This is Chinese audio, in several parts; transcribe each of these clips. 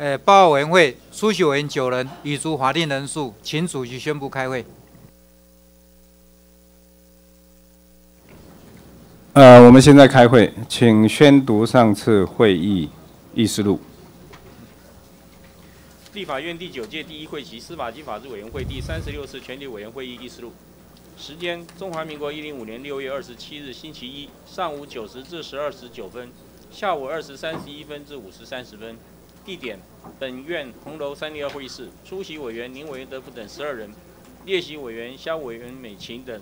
呃，报告委员会出席委员九人，已足法定人数，请主席宣布开会。呃，我们现在开会，请宣读上次会议议事录。立法院第九届第一会期司法及法制委员会第三十六次全体委员会议议事录。时间：中华民国一零五年六月二十七日星期一上午九时至十二时九分，下午二时三十一分至五时三十分。地点：本院红楼三零二会议室。出席委员林委员德福等十二人，列席委员肖委员美琴等。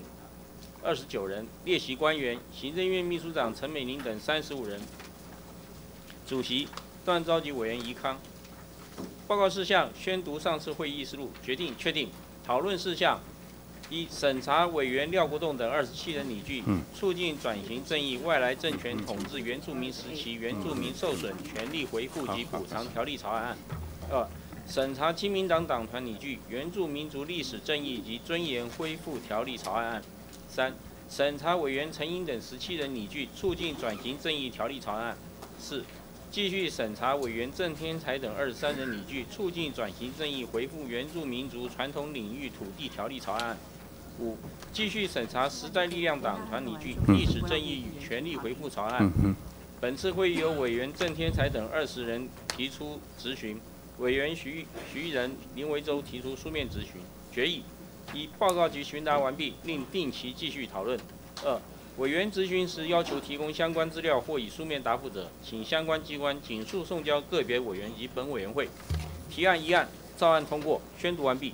二十九人，列席官员行政院秘书长陈美玲等三十五人。主席段召集委员宜康。报告事项：宣读上次会议思路，决定确定。讨论事项：一、审查委员廖国栋等二十七人拟具《促进转型正义外来政权统治原住民时期原住民受损权利回复及补偿条例草案》。二、审查亲民党党团拟具《原住民族历史正义及尊严恢复条例草案》。三、审查委员陈英等十七人拟具《促进转型正义条例草案》。四、继续审查委员郑天才等二十三人拟具《促进转型正义回复原住民族传统领域土地条例草案》。五、继续审查时代力量党团拟具《历史正义与权力回复草案》。本次会议由委员郑天才等二十人提出质询，委员徐徐仁、林维洲提出书面质询。决议。一、报告及询答完毕，另定期继续讨论。二、委员质询时要求提供相关资料或以书面答复者，请相关机关紧速送交个别委员及本委员会。提案一案照案通过，宣读完毕。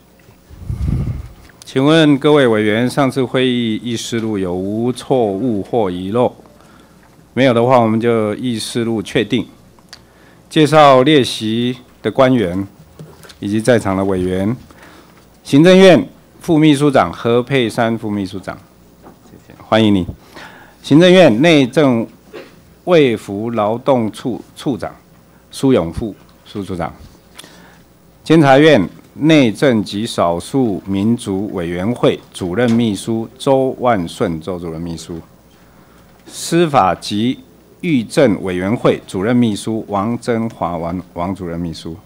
请问各位委员，上次会议议事录有无错误或遗漏？没有的话，我们就议事录确定。介绍列席的官员以及在场的委员，行政院。副秘书长何佩珊，副秘书长，谢谢，欢迎你。行政院内政卫福劳动处处长苏永富，苏处长。监察院内政及少数民族委员会主任秘书周万顺，周主任秘书。司法及狱政委员会主任秘书王贞华，王王主任秘书。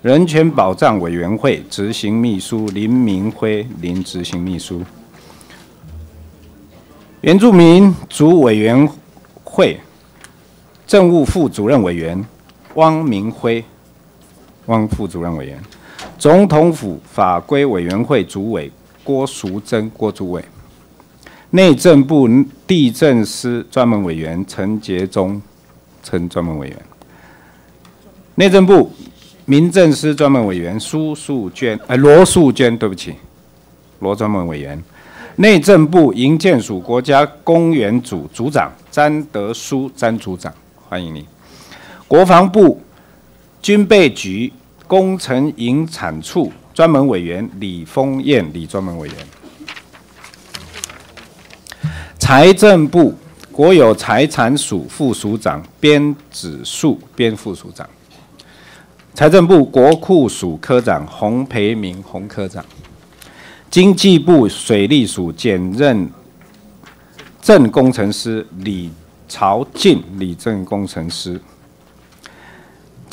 人权保障委员会执行秘书林明辉，林执行秘书；原住民族委员会政务副主任委员汪明辉，汪副主任委员；总统府法规委员会主委郭淑珍，郭主委；内政部地震司专门委员陈杰忠，陈专门委员；内政部。民政司专门委员苏素娟，哎，罗素娟，对不起，罗专门委员，内政部营建署国家公园组组长詹德书，詹组长，欢迎你。国防部军备局工程营产处专门委员李丰燕，李专门委员。财政部国有财产署副署长边子树，边副署长。财政部国库署科长洪培明，洪科长；经济部水利署兼任正工程师李朝进，李正工程师；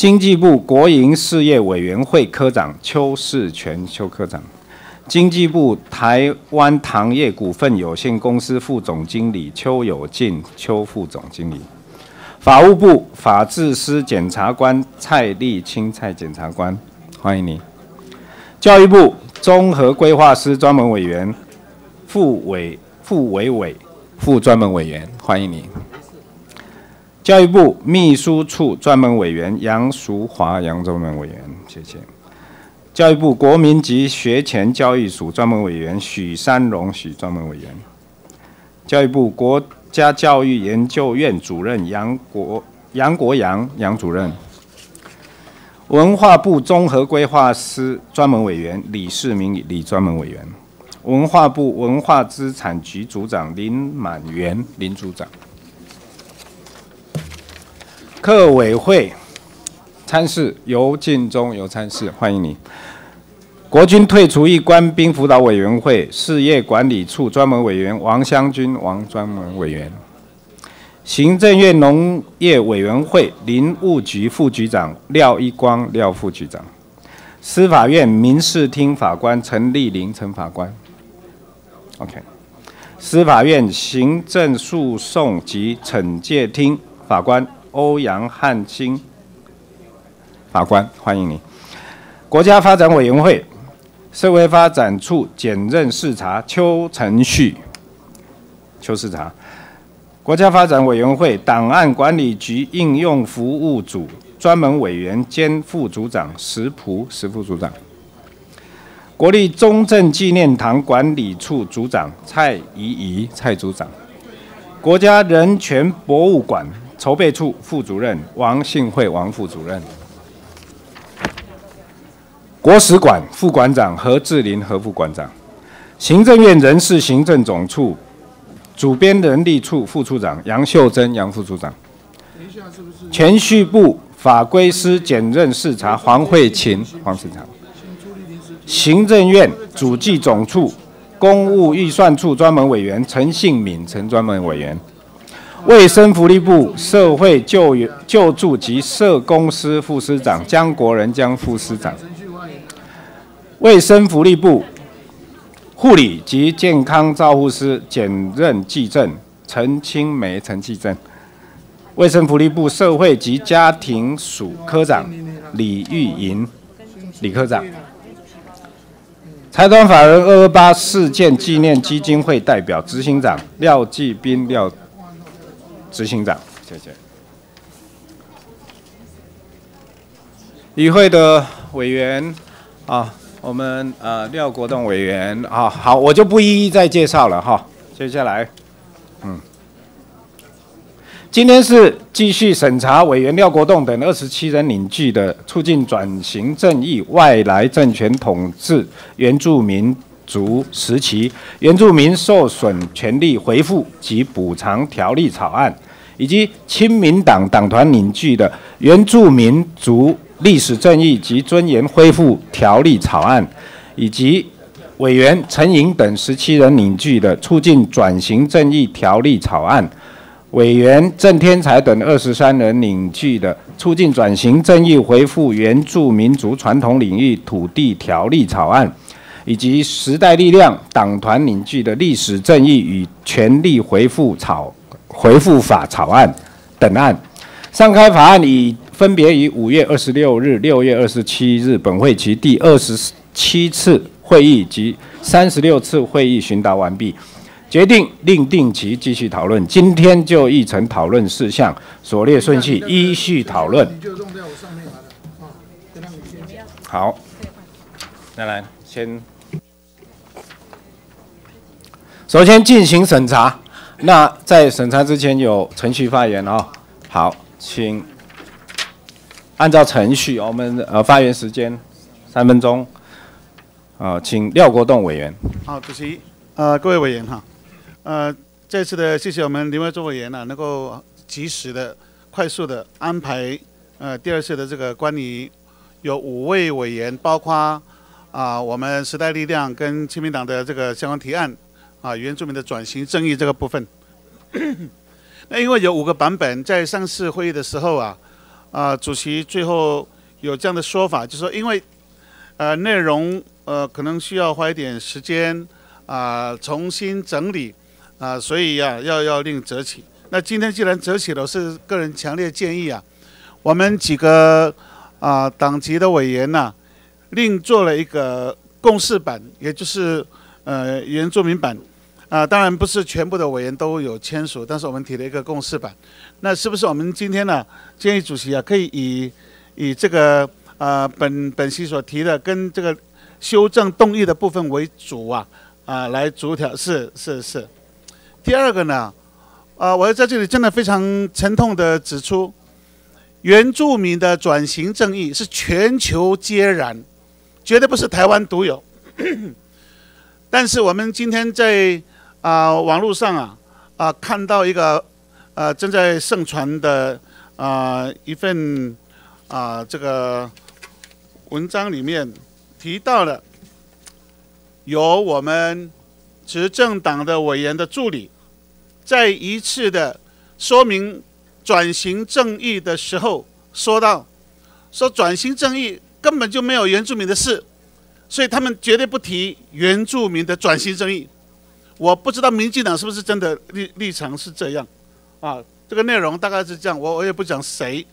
经济部国营事业委员会科长邱世全，邱科长；经济部台湾糖业股份有限公司副总经理邱友进，邱副总经理。法务部法制司检察官蔡立清，蔡检察官，欢迎你。教育部综合规划司专门委员副委副委委副专门委员，欢迎你。教育部秘书处专门委员杨淑华，杨专门委员，谢谢。教育部国民级学前教育署专门委员许三荣，许专门委员。教育部国家教育研究院主任杨国杨国阳杨主任，文化部综合规划司专门委员李世明李专门委员，文化部文化资产局组长林满元林组长，客委会参事尤进忠尤参事欢迎你。国军退出役官兵辅导委员会事业管理处专门委员王湘军，王专门委员；行政院农业委员会林务局副局长廖一光廖副局长，司法院民事厅法官陈丽玲陈法官。OK，司法院行政诉讼及惩戒厅法官欧阳汉卿法官，欢迎你。国家发展委员会社会发展处检任视察邱成旭，邱视察。国家发展委员会档案管理局应用服务组专门委员兼副组长石璞石副组长，国立中正纪念堂管理处组长蔡怡怡蔡组长，国家人权博物馆筹备处副主任王信惠王副主任，国史馆副馆长何志林何副馆长，行政院人事行政总处。主编人力处副处长杨秀珍杨副处长，前序部法规司检任视察黄慧琴黄市长，行政院主计总处公务预算处专门委员陈信敏陈专门委员，卫生福利部社会救援救助及社工司副司长江国仁江副司长，卫生福利部。护理及健康照护师兼任技正陈清梅陈继正，卫生福利部社会及家庭署科长李玉莹李科长，财团法人二二八事件纪念基金会代表执行长廖继斌廖执行长，谢谢。与会的委员啊。我们呃廖国栋委员啊，好，我就不一一再介绍了哈。接下来，嗯，今天是继续审查委员廖国栋等二十七人领据的促进转型正义、外来政权统治原住民族时期原住民受损权利回复及补偿条例草案，以及亲民党党团领据的原住民族。历史正义及尊严恢复条例草案，以及委员陈颖等十七人凝聚的促进转型正义条例草案，委员郑天才等二十三人领聚的促进转型正义恢复原住民族传统领域土地条例草案，以及时代力量党团凝聚的历史正义与权力回复草回复法草案等案，上开法案已。分别于五月二十六日、六月二十七日本会期第二十七次会议及三十六次会议询答完毕，决定另定期继续讨论。今天就议程讨论事项所列顺序依序讨论。好，再来，先首先进行审查。那在审查之前有程序发言哦。好，请。按照程序，我们呃发言时间三分钟，啊，请廖国栋委员。好，主席，呃，各位委员哈，呃，这次的谢谢我们林外洲委员呢，能够及时的、快速的安排呃第二次的这个关于有五位委员，包括啊我们时代力量跟亲民党的这个相关提案啊原住民的转型正义这个部分。那因为有五个版本，在上次会议的时候啊。啊，主席最后有这样的说法，就是说，因为呃内容呃可能需要花一点时间啊重新整理啊，所以呀要要另择起。那今天既然择起了，是个人强烈建议啊，我们几个啊党籍的委员呢，另做了一个共识版，也就是呃原住民版。啊，当然不是全部的委员都有签署，但是我们提了一个共识版。那是不是我们今天呢建议主席啊，可以以以这个啊本本席所提的跟这个修正动议的部分为主啊啊来逐条是是是。第二个呢，啊我要在这里真的非常沉痛的指出，原住民的转型正义是全球皆然，绝对不是台湾独有。但是我们今天在啊，网络上啊，啊，看到一个，呃，正在盛传的啊一份啊这个文章里面提到了，由我们执政党的委员的助理，在一次的说明转型正义的时候说到，说转型正义根本就没有原住民的事，所以他们绝对不提原住民的转型正义。我不知道民进党是不是真的立立场是这样，啊，这个内容大概是这样，我我也不讲谁，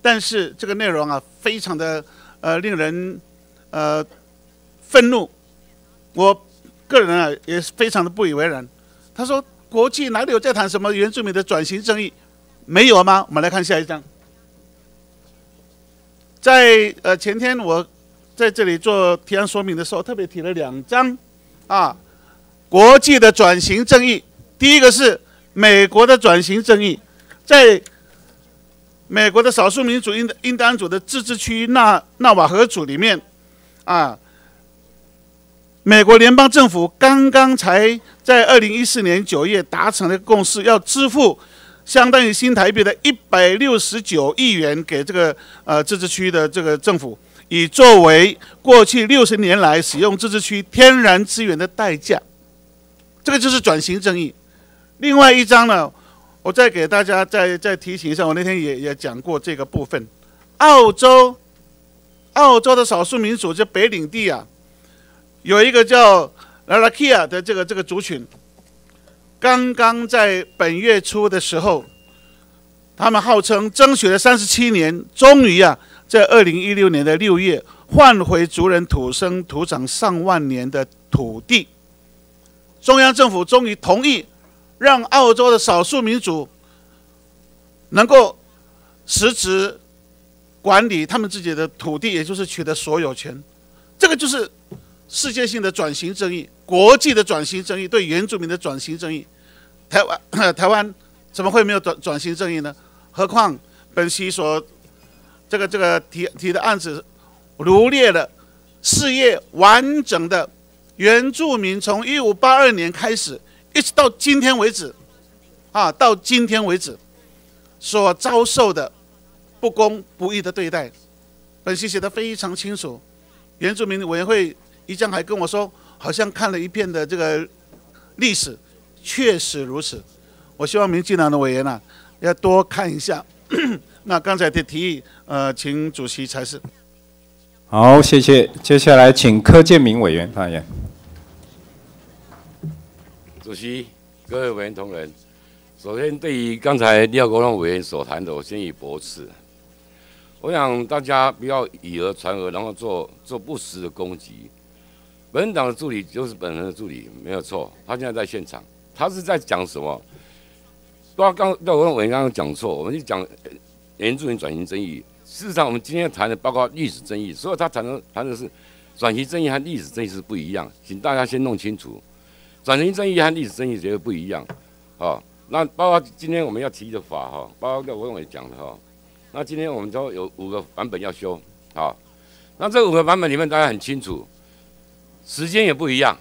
但是这个内容啊，非常的呃令人呃愤怒，我个人啊也是非常的不以为然。他说。国际哪里有在谈什么原住民的转型正义？没有吗？我们来看下一章。在呃前天我在这里做提案说明的时候，特别提了两张啊，国际的转型正义。第一个是美国的转型正义，在美国的少数民族印印第安族的自治区纳纳瓦河族里面啊。美国联邦政府刚刚才在二零一四年九月达成了共识，要支付相当于新台币的一百六十九亿元给这个呃自治区的这个政府，以作为过去六十年来使用自治区天然资源的代价。这个就是转型正义。另外一张呢，我再给大家再再提醒一下，我那天也也讲过这个部分。澳洲，澳洲的少数民族这北领地啊。有一个叫拉拉基亚的这个这个族群，刚刚在本月初的时候，他们号称争取了三十七年，终于啊，在二零一六年的六月换回族人土生土长上万年的土地。中央政府终于同意让澳洲的少数民族能够实质管理他们自己的土地，也就是取得所有权。这个就是。世界性的转型正义，国际的转型正义，对原住民的转型正义，台湾台湾怎么会没有转转型正义呢？何况本席所这个这个提提的案子，罗列了事业完整的原住民从一五八二年开始，一直到今天为止，啊，到今天为止所遭受的不公不义的对待，本席写的非常清楚，原住民委员会。一江还跟我说，好像看了一遍的这个历史，确实如此。我希望民进党的委员呢，要多看一下。那刚才的提议，呃，请主席才是。好，谢谢。接下来请柯建明委员发言。主席、各位委员同仁，首先对于刚才廖国荣委员所谈的，我先以驳斥。我想大家不要以讹传讹，然后做做不实的攻击。本党的助理就是本人的助理，没有错。他现在在现场，他是在讲什么？不知道刚廖国伟刚刚讲错，我们就讲原住民转型争议。事实上，我们今天谈的包括历史争议，所以他谈的谈的是转型争议和历史争议是不一样，请大家先弄清楚，转型争议和历史争议绝对不一样。好，那包括今天我们要提的法哈，包括廖国伟讲的哈，那今天我们都有五个版本要修。好，那这五个版本里面大家很清楚。时间也不一样，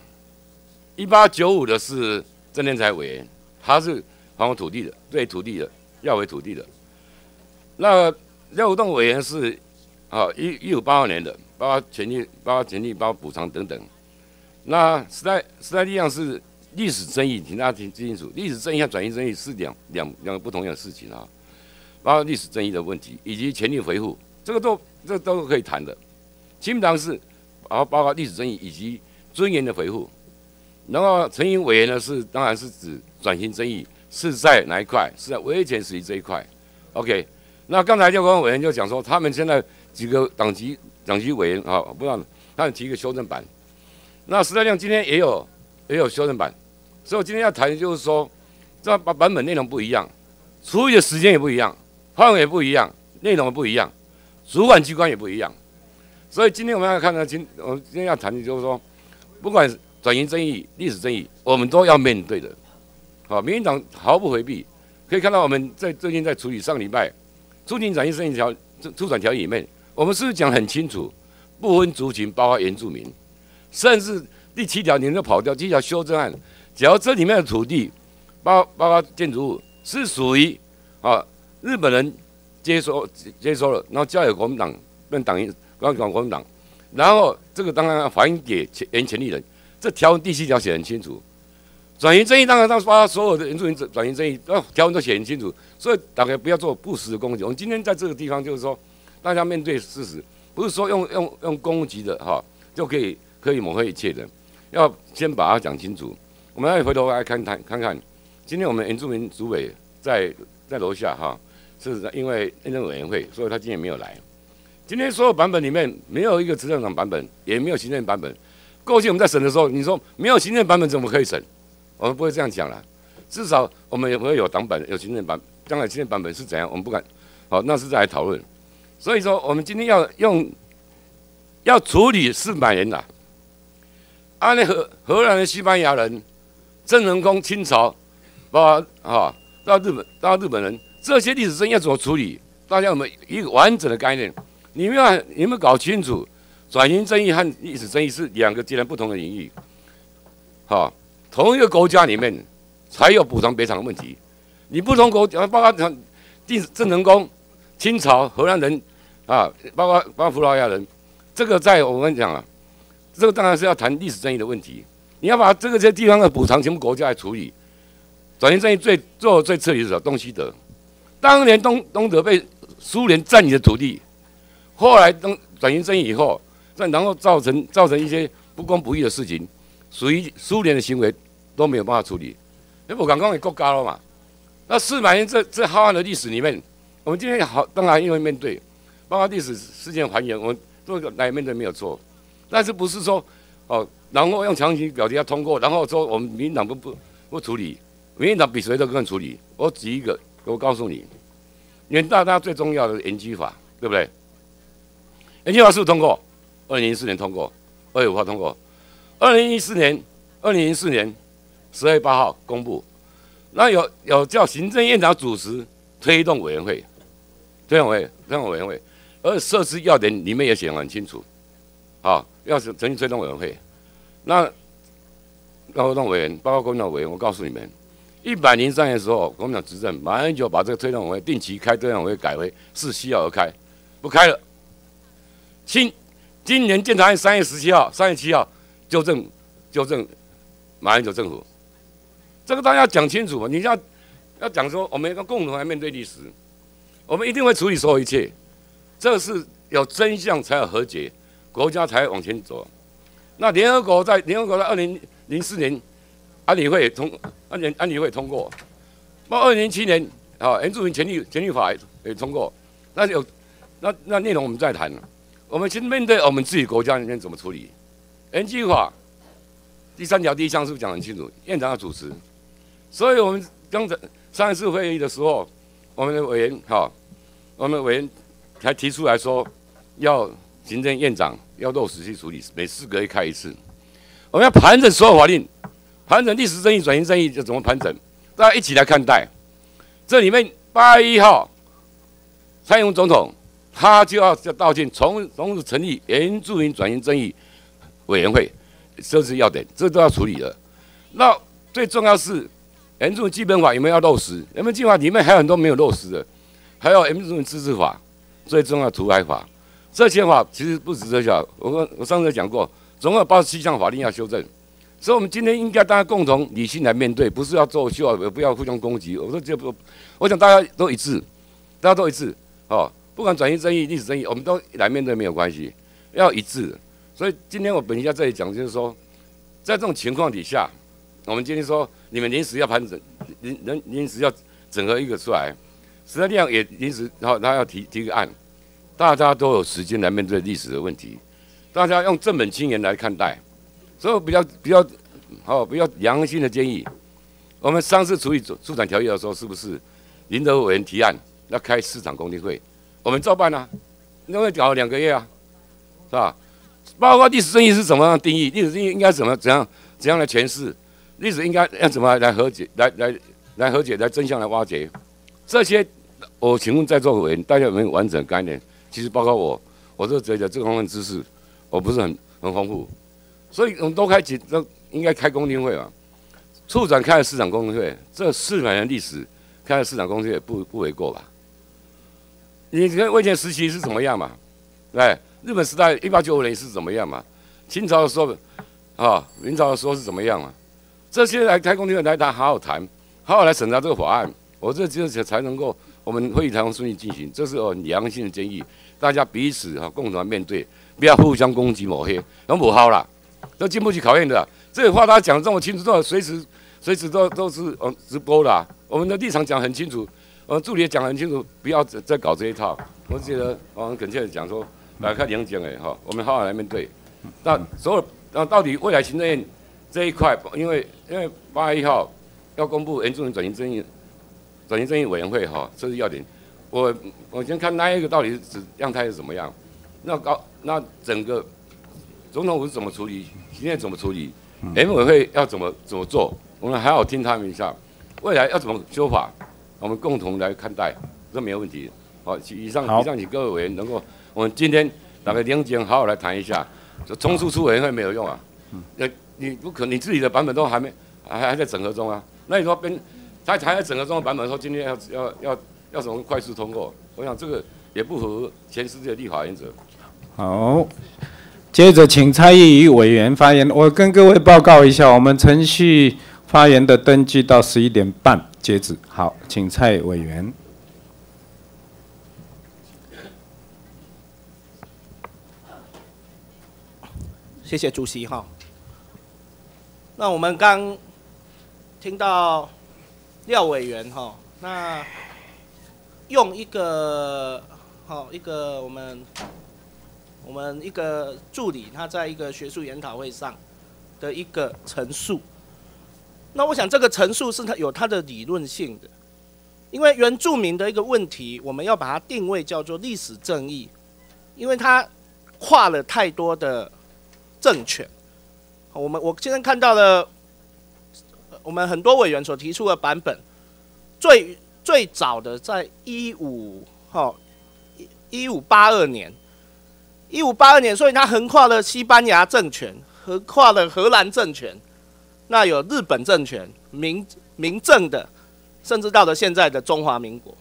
一八九五的是郑天才委员，他是还我土地的，对土地的要回土地的。那廖武栋委员是啊一一五八二年的，包括权利、包括权利、包括补偿等等。那时代时代力量是历史争议，请大家听清楚，历史争议和转型争议是两两两个不同的事情啊。包括历史争议的问题以及权利回复，这个都这都可以谈的。基本上是。然后包括历史争议以及尊严的回复，然后陈英委员呢是当然是指转型争议是在哪一块？是在维权时期这一块。OK，那刚才教官委员就讲说，他们现在几个党籍党籍委员啊，不知道他们提一个修正版。那时代量今天也有也有修正版，所以我今天要谈的就是说，这把版本内容不一样，处理的时间也不一样，范围也不一样，内容也不一样，主管机关也不一样。所以今天我们要看到，今我们今天要谈的就是说，不管转型争议、历史争议，我们都要面对的。好，民进党毫不回避。可以看到，我们在最近在处理上礼拜促进转型争议条、出转条里面，我们是不是讲很清楚，不分族群，包括原住民，甚至第七条你们就跑掉，第七条修正案，只要这里面的土地，包包括建筑物是属于啊日本人接收接收了，然后交给国民党跟党员。刚讲国民党，然后这个当然要还给原权利人，这条第七条写很清楚，转型正义当然要把所有的原住民转转型正义要条文都写很清楚，所以大家不要做不实的攻击。我们今天在这个地方就是说，大家面对事实，不是说用用用攻击的哈就可以可以抹黑一切的，要先把它讲清楚。我们来回头来看看看看，今天我们原住民主委在在楼下哈，是因为内政委员会，所以他今天没有来。今天所有版本里面没有一个执政党版本，也没有行政版本。过去我们在审的时候，你说没有行政版本怎么可以审？我们不会这样讲了。至少我们也会有党版、有行政版。将来行政版本是怎样，我们不敢。好，那是再来讨论。所以说，我们今天要用要处理四百年呐。啊，那荷荷兰人、西班牙人、郑成功、清朝，包括啊到日本、到日本人，这些历史争议要怎么处理？大家有没有一个完整的概念？你们要你们搞清楚，转型争议和历史争议是两个截然不同的领域。好。同一个国家里面才有补偿赔偿的问题，你不同国家，包括像郑郑成功、清朝、荷兰人啊，包括包括葡萄牙人，这个在我跟你讲啊，这个当然是要谈历史争议的问题。你要把这个些地方的补偿全部国家来处理。转型正义最做最彻底的是东西德，当年东东德被苏联占领的土地，后来东转型正义以后，再然后造成造成一些不公不义的事情，属于苏联的行为。都没有办法处理，因为我刚刚也够高了嘛。那四百年这这浩瀚的历史里面，我们今天好当然因为面对，包括历史事件还原，我们做个来面对没有错。但是不是说哦，然后用强行表决要通过，然后说我们民进党不不不处理，民进党比谁都更处理。我举一个，我告诉你，原大大最重要的延期法，对不对？延期法是不是通过？二零一四年通过，二月五号通过。二零一四年，二零一四年。十二月八号公布，那有有叫行政院长主持推动委员会，推动委推动委员会，而设施要点里面也写很清楚，好，要是成立推动委员会，那高动委员包括国民党委员，我告诉你们，一百零三年的时候，国民党执政，马上就把这个推动委员会定期开推动委员会改为是需要而开，不开了。今今年监察院三月十七号、三月七号纠正纠正马英九政府。这个大家要讲清楚嘛！你要要讲说，我们要共同来面对历史，我们一定会处理所有一切。这是有真相才有和解，国家才往前走。那联合国在联合国在二零零四年安理会通安联安理会通过，那二零零七年啊原住民权利权利法也通过。那有那那内容我们再谈。我们先面对我们自己国家里面怎么处理原计法第三条第一项是不是讲很清楚？院长要主持。所以，我们刚才上一次会议的时候，我们的委员哈，我们委员还提出来说，要行政院长要落实去处理，每四个月开一次。我们要盘整所有法令，盘整历史正义、转型正义，就怎么盘整？大家一起来看待。这里面八月一号，蔡英文总统他就要要道歉，从从此成立原住民转型正义委员会，这是要点，这都要处理的。那最重要是。原住民基本法有没有要落实？原住民基本法里面还有很多没有落实的，还有原住民自治法，最重要土海法，这些法其实不止这些。我我上次讲过，总共有八十七项法令要修正，所以我们今天应该大家共同理性来面对，不是要作秀，也不要互相攻击。我说这不，我想大家都一致，大家都一致哦，不管转型争议、历史争议，我们都来面对没有关系，要一致。所以今天我本一下这里讲，就是说，在这种情况底下。我们今天说，你们临时要盘整，临临临时要整合一个出来，时代力量也临时，然后他要提提个案，大家都有时间来面对历史的问题，大家用正本清源来看待，所以比较比较好，比较良心的建议，我们上次处理助产条约的时候，是不是林德委员提案要开市场公听会，我们照办啊，因为搞了两个月啊，是吧？包括历史正义是怎么样定义，历史正义应该怎么怎样怎样来诠释？历史应该要怎么来和解？来来来和解，来真相来挖掘这些。我请问在座的委员，大家有没有完整概念？其实包括我，我就觉得这方面知识我不是很很丰富，所以我们多开几都应该开公听会嘛。处长开了市场公听会，这四百年历史开了市场公听会不不为过吧？你看魏晋时期是怎么样嘛？对，日本时代一八九五年是怎么样嘛？清朝的时候啊，明朝的时候是怎么样嘛？这些来开工地来谈，好好谈，好好来审查这个法案，我这这才才能够我们会议才能顺利进行。这是我良心的建议，大家彼此哈共同来面对，不要互相攻击抹黑，那不好啦，都经不起考验的。这个话他讲的这么清楚，都随时随时都都是嗯直播的。我们的立场讲很清楚，呃助理也讲很清楚，不要再再搞这一套。我觉得我们恳切的讲说，来看杨讲哎哈，我们好好来面对。那所有那到底未来行政院这一块，因为因为八月一号要公布原住民转型正义转型正义委员会哈，这是要点。我我先看那一个到底是样态是怎么样。那高那整个总统府是怎么处理，现在怎么处理？M 委会要怎么怎么做？我们还要听他们一下，未来要怎么修法，我们共同来看待，这没有问题。好，以上以上请各位委员能够，我们今天打个两间好好来谈一下，就冲出出委员会没有用啊。那你不可，你自己的版本都还没还还在整合中啊。那你说跟他还在整合中的版本说今天要要要要怎么快速通过？我想这个也不合全世界立法原则。好。接着，请蔡依瑜委员发言。我跟各位报告一下，我们程序发言的登记到十一点半截止。好，请蔡委员。谢谢主席哈。那我们刚听到廖委员哈，那用一个好一个我们。我们一个助理，他在一个学术研讨会上的一个陈述。那我想这个陈述是他有他的理论性的，因为原住民的一个问题，我们要把它定位叫做历史正义，因为它跨了太多的政权。我们我现在看到了，我们很多委员所提出的版本，最最早的在一五哈一五八二年。一五八二年，所以它横跨了西班牙政权，横跨了荷兰政权，那有日本政权、民民政的，甚至到了现在的中华民国，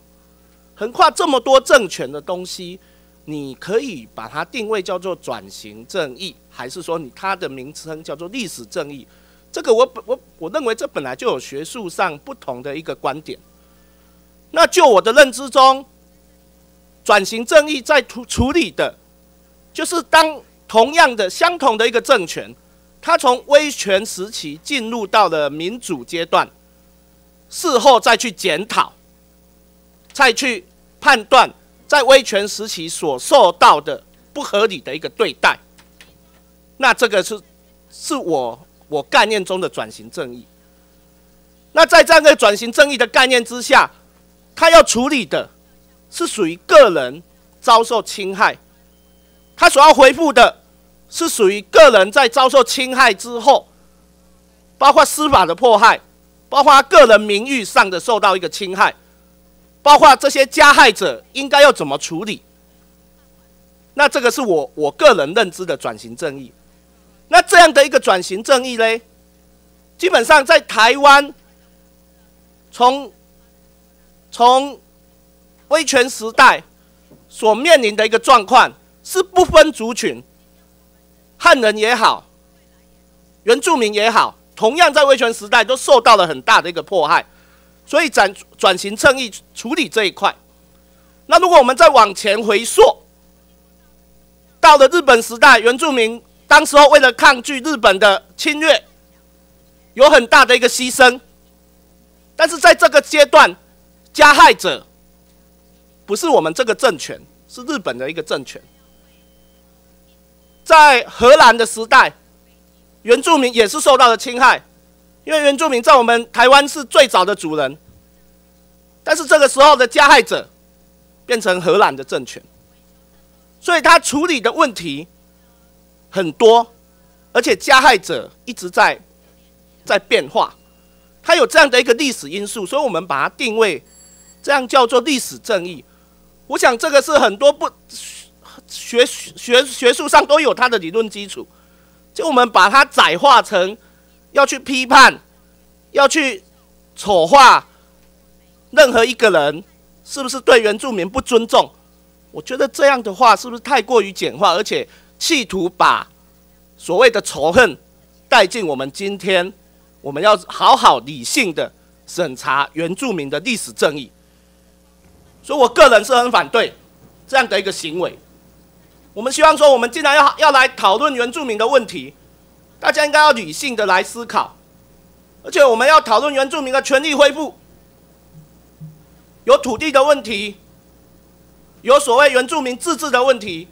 横跨这么多政权的东西，你可以把它定位叫做转型正义，还是说你它的名称叫做历史正义？这个我本我我认为这本来就有学术上不同的一个观点。那就我的认知中，转型正义在处处理的。就是当同样的、相同的一个政权，它从威权时期进入到了民主阶段，事后再去检讨，再去判断在威权时期所受到的不合理的一个对待，那这个是是我我概念中的转型正义。那在这样的转型正义的概念之下，他要处理的是属于个人遭受侵害。他所要回复的，是属于个人在遭受侵害之后，包括司法的迫害，包括个人名誉上的受到一个侵害，包括这些加害者应该要怎么处理。那这个是我我个人认知的转型正义。那这样的一个转型正义嘞，基本上在台湾，从从威权时代所面临的一个状况。是不分族群，汉人也好，原住民也好，同样在威权时代都受到了很大的一个迫害，所以转转型正义处理这一块。那如果我们再往前回溯，到了日本时代，原住民当时候为了抗拒日本的侵略，有很大的一个牺牲，但是在这个阶段，加害者不是我们这个政权，是日本的一个政权。在荷兰的时代，原住民也是受到了侵害，因为原住民在我们台湾是最早的主人。但是这个时候的加害者变成荷兰的政权，所以他处理的问题很多，而且加害者一直在在变化，他有这样的一个历史因素，所以我们把它定位这样叫做历史正义。我想这个是很多不。学学学术上都有它的理论基础，就我们把它窄化成要去批判，要去丑化任何一个人，是不是对原住民不尊重？我觉得这样的话是不是太过于简化，而且企图把所谓的仇恨带进我们今天我们要好好理性的审查原住民的历史正义。所以我个人是很反对这样的一个行为。我们希望说，我们既然要要来讨论原住民的问题，大家应该要理性的来思考，而且我们要讨论原住民的权利恢复，有土地的问题，有所谓原住民自治的问题，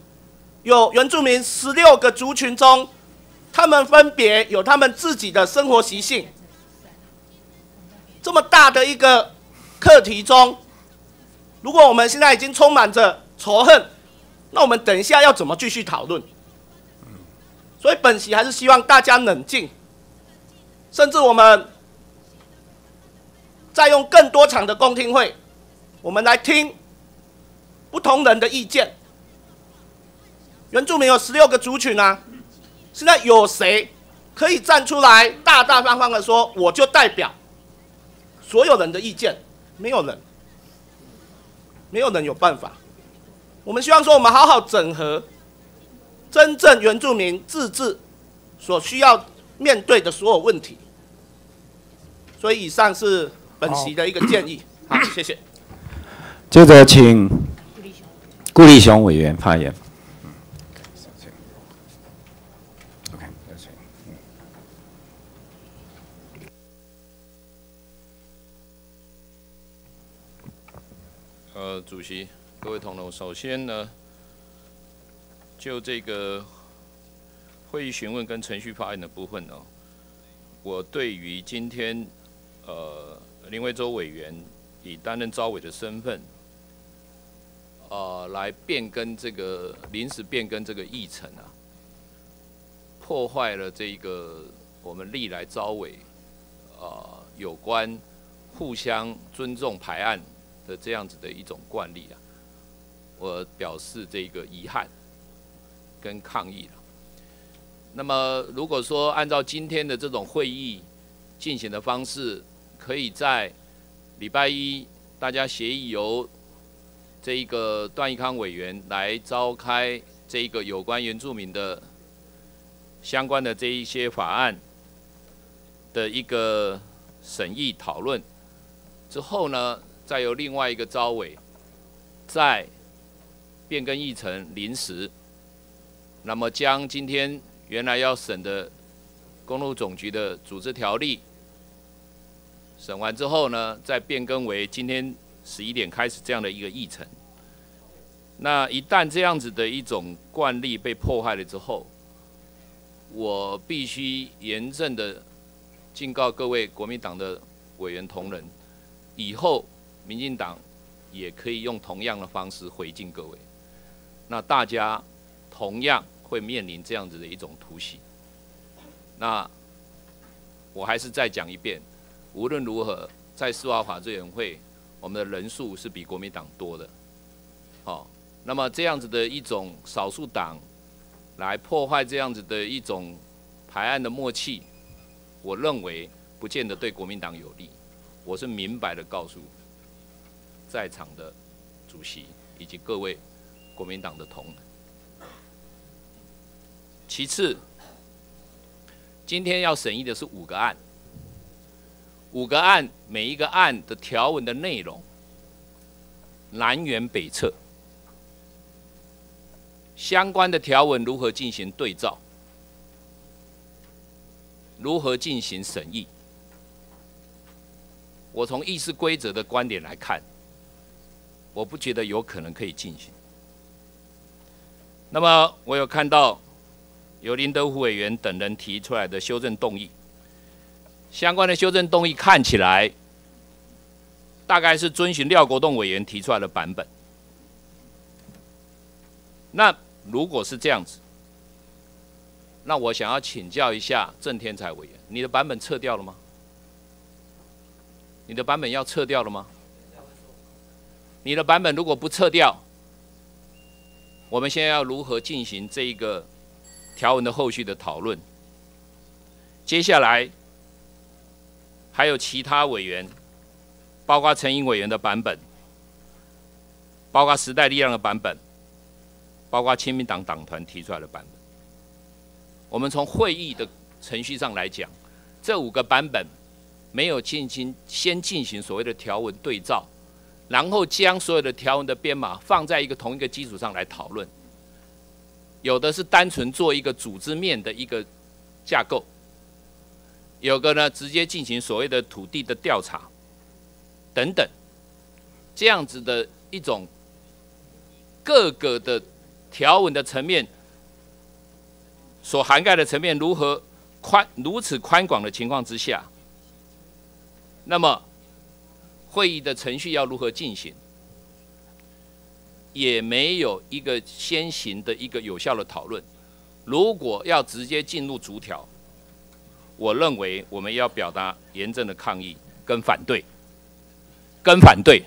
有原住民十六个族群中，他们分别有他们自己的生活习性，这么大的一个课题中，如果我们现在已经充满着仇恨，那我们等一下要怎么继续讨论？所以本席还是希望大家冷静，甚至我们再用更多场的公听会，我们来听不同人的意见。原住民有十六个族群啊，现在有谁可以站出来大大方方的说，我就代表所有人的意见？没有人，没有人有办法。我们希望说，我们好好整合真正原住民自治所需要面对的所有问题。所以，以上是本席的一个建议。好，谢谢。接着，请顾立雄委员发言。呃，主席。各位同仁，首先呢，就这个会议询问跟程序发言的部分呢，我对于今天呃林维洲委员以担任招委的身份，呃来变更这个临时变更这个议程啊，破坏了这个我们历来招委啊有关互相尊重排案的这样子的一种惯例啊。我表示这个遗憾跟抗议了。那么，如果说按照今天的这种会议进行的方式，可以在礼拜一大家协议由这一个段义康委员来召开这一个有关原住民的相关的这一些法案的一个审议讨论之后呢，再由另外一个招委在变更议程临时，那么将今天原来要审的公路总局的组织条例审完之后呢，再变更为今天十一点开始这样的一个议程。那一旦这样子的一种惯例被破坏了之后，我必须严正的警告各位国民党的委员同仁，以后民进党也可以用同样的方式回敬各位。那大家同样会面临这样子的一种突袭。那我还是再讲一遍，无论如何，在司法法制委员会，我们的人数是比国民党多的。好，那么这样子的一种少数党来破坏这样子的一种排案的默契，我认为不见得对国民党有利。我是明白的告诉在场的主席以及各位。国民党的同。其次，今天要审议的是五个案，五个案每一个案的条文的内容，南辕北辙，相关的条文如何进行对照，如何进行审议？我从议事规则的观点来看，我不觉得有可能可以进行。那么我有看到由林德福委员等人提出来的修正动议，相关的修正动议看起来大概是遵循廖国栋委员提出来的版本。那如果是这样子，那我想要请教一下郑天才委员，你的版本撤掉了吗？你的版本要撤掉了吗？你的版本如果不撤掉？我们现在要如何进行这一个条文的后续的讨论？接下来还有其他委员，包括陈颖委员的版本，包括时代力量的版本，包括亲民党党团提出来的版本。我们从会议的程序上来讲，这五个版本没有进行先进行所谓的条文对照，然后将所有的条文的编码放在一个同一个基础上来讨论。有的是单纯做一个组织面的一个架构，有个呢直接进行所谓的土地的调查等等，这样子的一种各个的条文的层面所涵盖的层面如何宽如此宽广的情况之下，那么会议的程序要如何进行？也没有一个先行的一个有效的讨论。如果要直接进入逐条，我认为我们要表达严正的抗议跟反对，跟反对。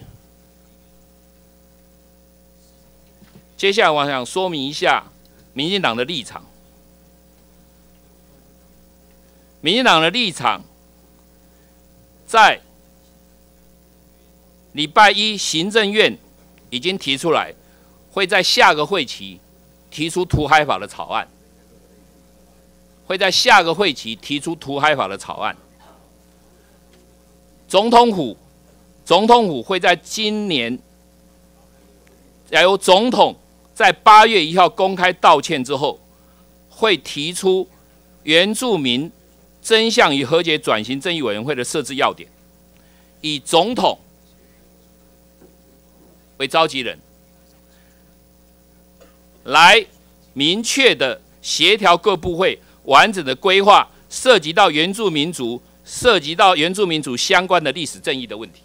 接下来我想说明一下民进党的立场。民进党的立场，在礼拜一行政院。已经提出来，会在下个会期提出土海法的草案，会在下个会期提出土海法的草案。总统府，总统府会在今年，由总统在八月一号公开道歉之后，会提出原住民真相与和解转型正义委员会的设置要点，以总统。为召集人，来明确的协调各部会完整的规划，涉及到原住民族、涉及到原住民族相关的历史正义的问题。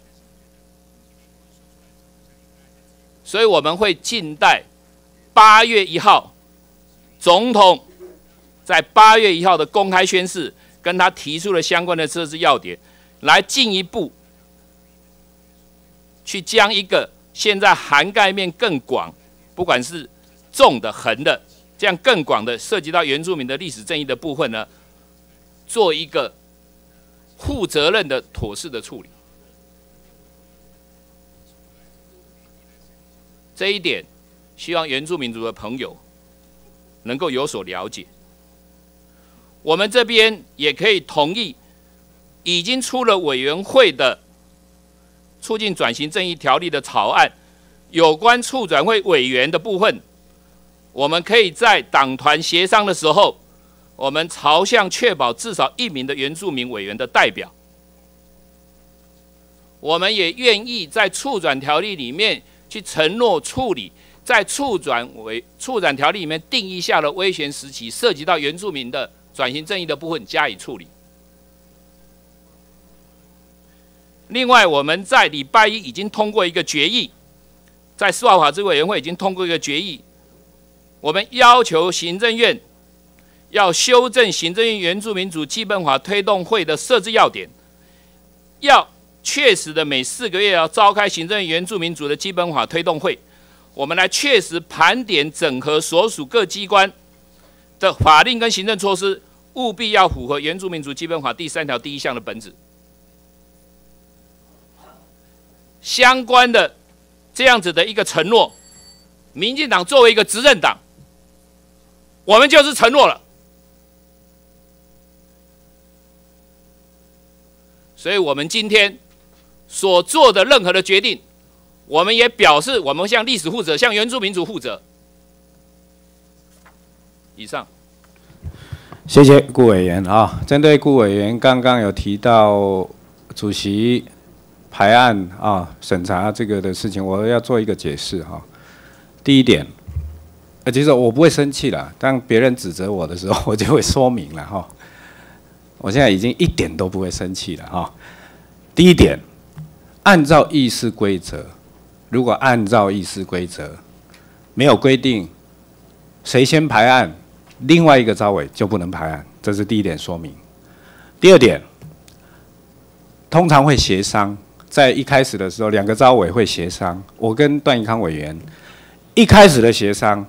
所以我们会静待八月一号总统在八月一号的公开宣誓，跟他提出了相关的设置要点，来进一步去将一个。现在涵盖面更广，不管是纵的、横的，这样更广的涉及到原住民的历史正义的部分呢，做一个负责任的、妥适的处理。这一点，希望原住民族的朋友能够有所了解。我们这边也可以同意，已经出了委员会的。促进转型正义条例的草案，有关促转会委员的部分，我们可以在党团协商的时候，我们朝向确保至少一名的原住民委员的代表。我们也愿意在促转条例里面去承诺处理，在促转委促转条例里面定义下的危险时期，涉及到原住民的转型正义的部分加以处理。另外，我们在礼拜一已经通过一个决议，在司法法制委员会已经通过一个决议，我们要求行政院要修正行政院原住民族基本法推动会的设置要点，要确实的每四个月要召开行政院原住民族的基本法推动会，我们来确实盘点整合所属各机关的法令跟行政措施，务必要符合原住民族基本法第三条第一项的本质。相关的这样子的一个承诺，民进党作为一个执政党，我们就是承诺了。所以，我们今天所做的任何的决定，我们也表示我们向历史负责，向原住民族负责。以上，谢谢顾委员啊。针对顾委员刚刚有提到主席。排案啊，审查这个的事情，我要做一个解释哈。第一点，呃，其实我不会生气了，当别人指责我的时候，我就会说明了哈。我现在已经一点都不会生气了哈。第一点，按照议事规则，如果按照议事规则没有规定谁先排案，另外一个招委就不能排案，这是第一点说明。第二点，通常会协商。在一开始的时候，两个招委会协商。我跟段宜康委员一开始的协商，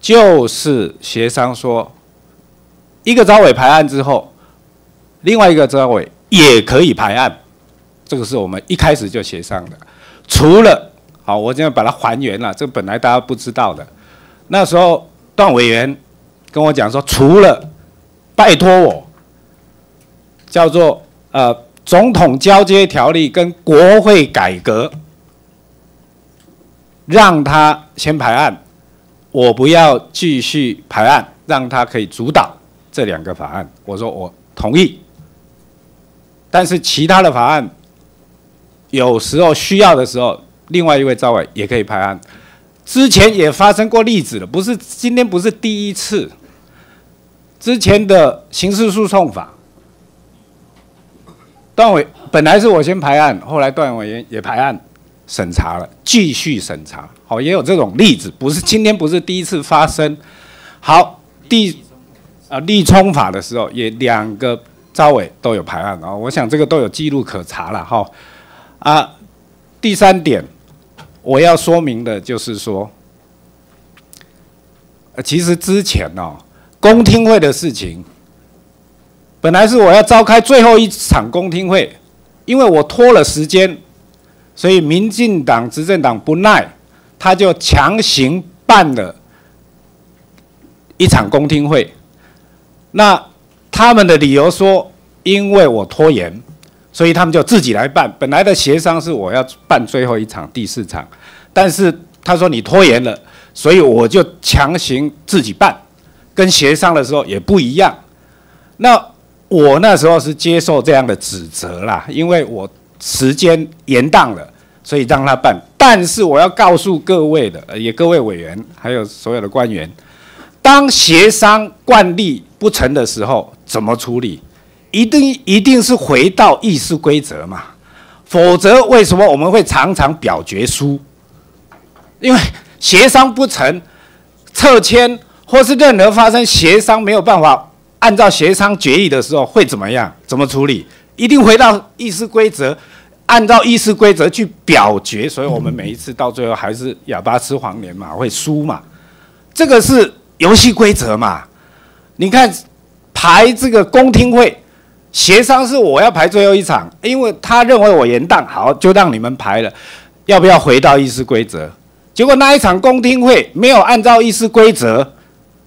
就是协商说，一个招委排案之后，另外一个招委也可以排案。这个是我们一开始就协商的。除了，好，我现在把它还原了，这本来大家不知道的。那时候段委员跟我讲说，除了拜托我叫做呃总统交接条例跟国会改革，让他先排案，我不要继续排案，让他可以主导这两个法案。我说我同意，但是其他的法案有时候需要的时候，另外一位赵委也可以排案。之前也发生过例子了，不是今天不是第一次。之前的刑事诉讼法，段委本来是我先排案，后来段委员也排案审查了，继续审查。好，也有这种例子，不是今天不是第一次发生。好，第啊立冲法的时候，也两个招委都有排案啊，我想这个都有记录可查了哈。啊，第三点。我要说明的就是说，其实之前哦，公听会的事情，本来是我要召开最后一场公听会，因为我拖了时间，所以民进党执政党不耐，他就强行办了一场公听会。那他们的理由说，因为我拖延。所以他们就自己来办。本来的协商是我要办最后一场第四场，但是他说你拖延了，所以我就强行自己办，跟协商的时候也不一样。那我那时候是接受这样的指责啦，因为我时间延宕了，所以让他办。但是我要告诉各位的，也各位委员还有所有的官员，当协商惯例不成的时候，怎么处理？一定一定是回到议事规则嘛，否则为什么我们会常常表决书？因为协商不成，撤迁或是任何发生协商没有办法按照协商决议的时候会怎么样？怎么处理？一定回到议事规则，按照议事规则去表决。所以我们每一次到最后还是哑巴吃黄连嘛，会输嘛。这个是游戏规则嘛？你看排这个公听会。协商是我要排最后一场，因为他认为我延宕，好就让你们排了。要不要回到议事规则？结果那一场公听会没有按照议事规则，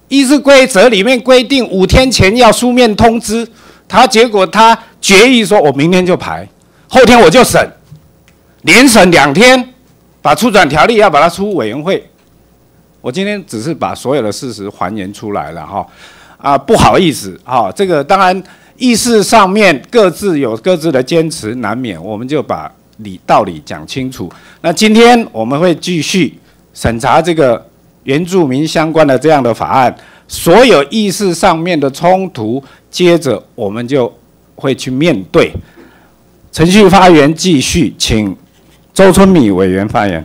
议事规则里面规定五天前要书面通知他，结果他决议说我明天就排，后天我就审，连审两天，把出转条例要把它出委员会。我今天只是把所有的事实还原出来了哈，啊不好意思哈，这个当然。意识上面各自有各自的坚持，难免我们就把理道理讲清楚。那今天我们会继续审查这个原住民相关的这样的法案，所有意识上面的冲突，接着我们就会去面对。程序发言继续，请周春米委员发言。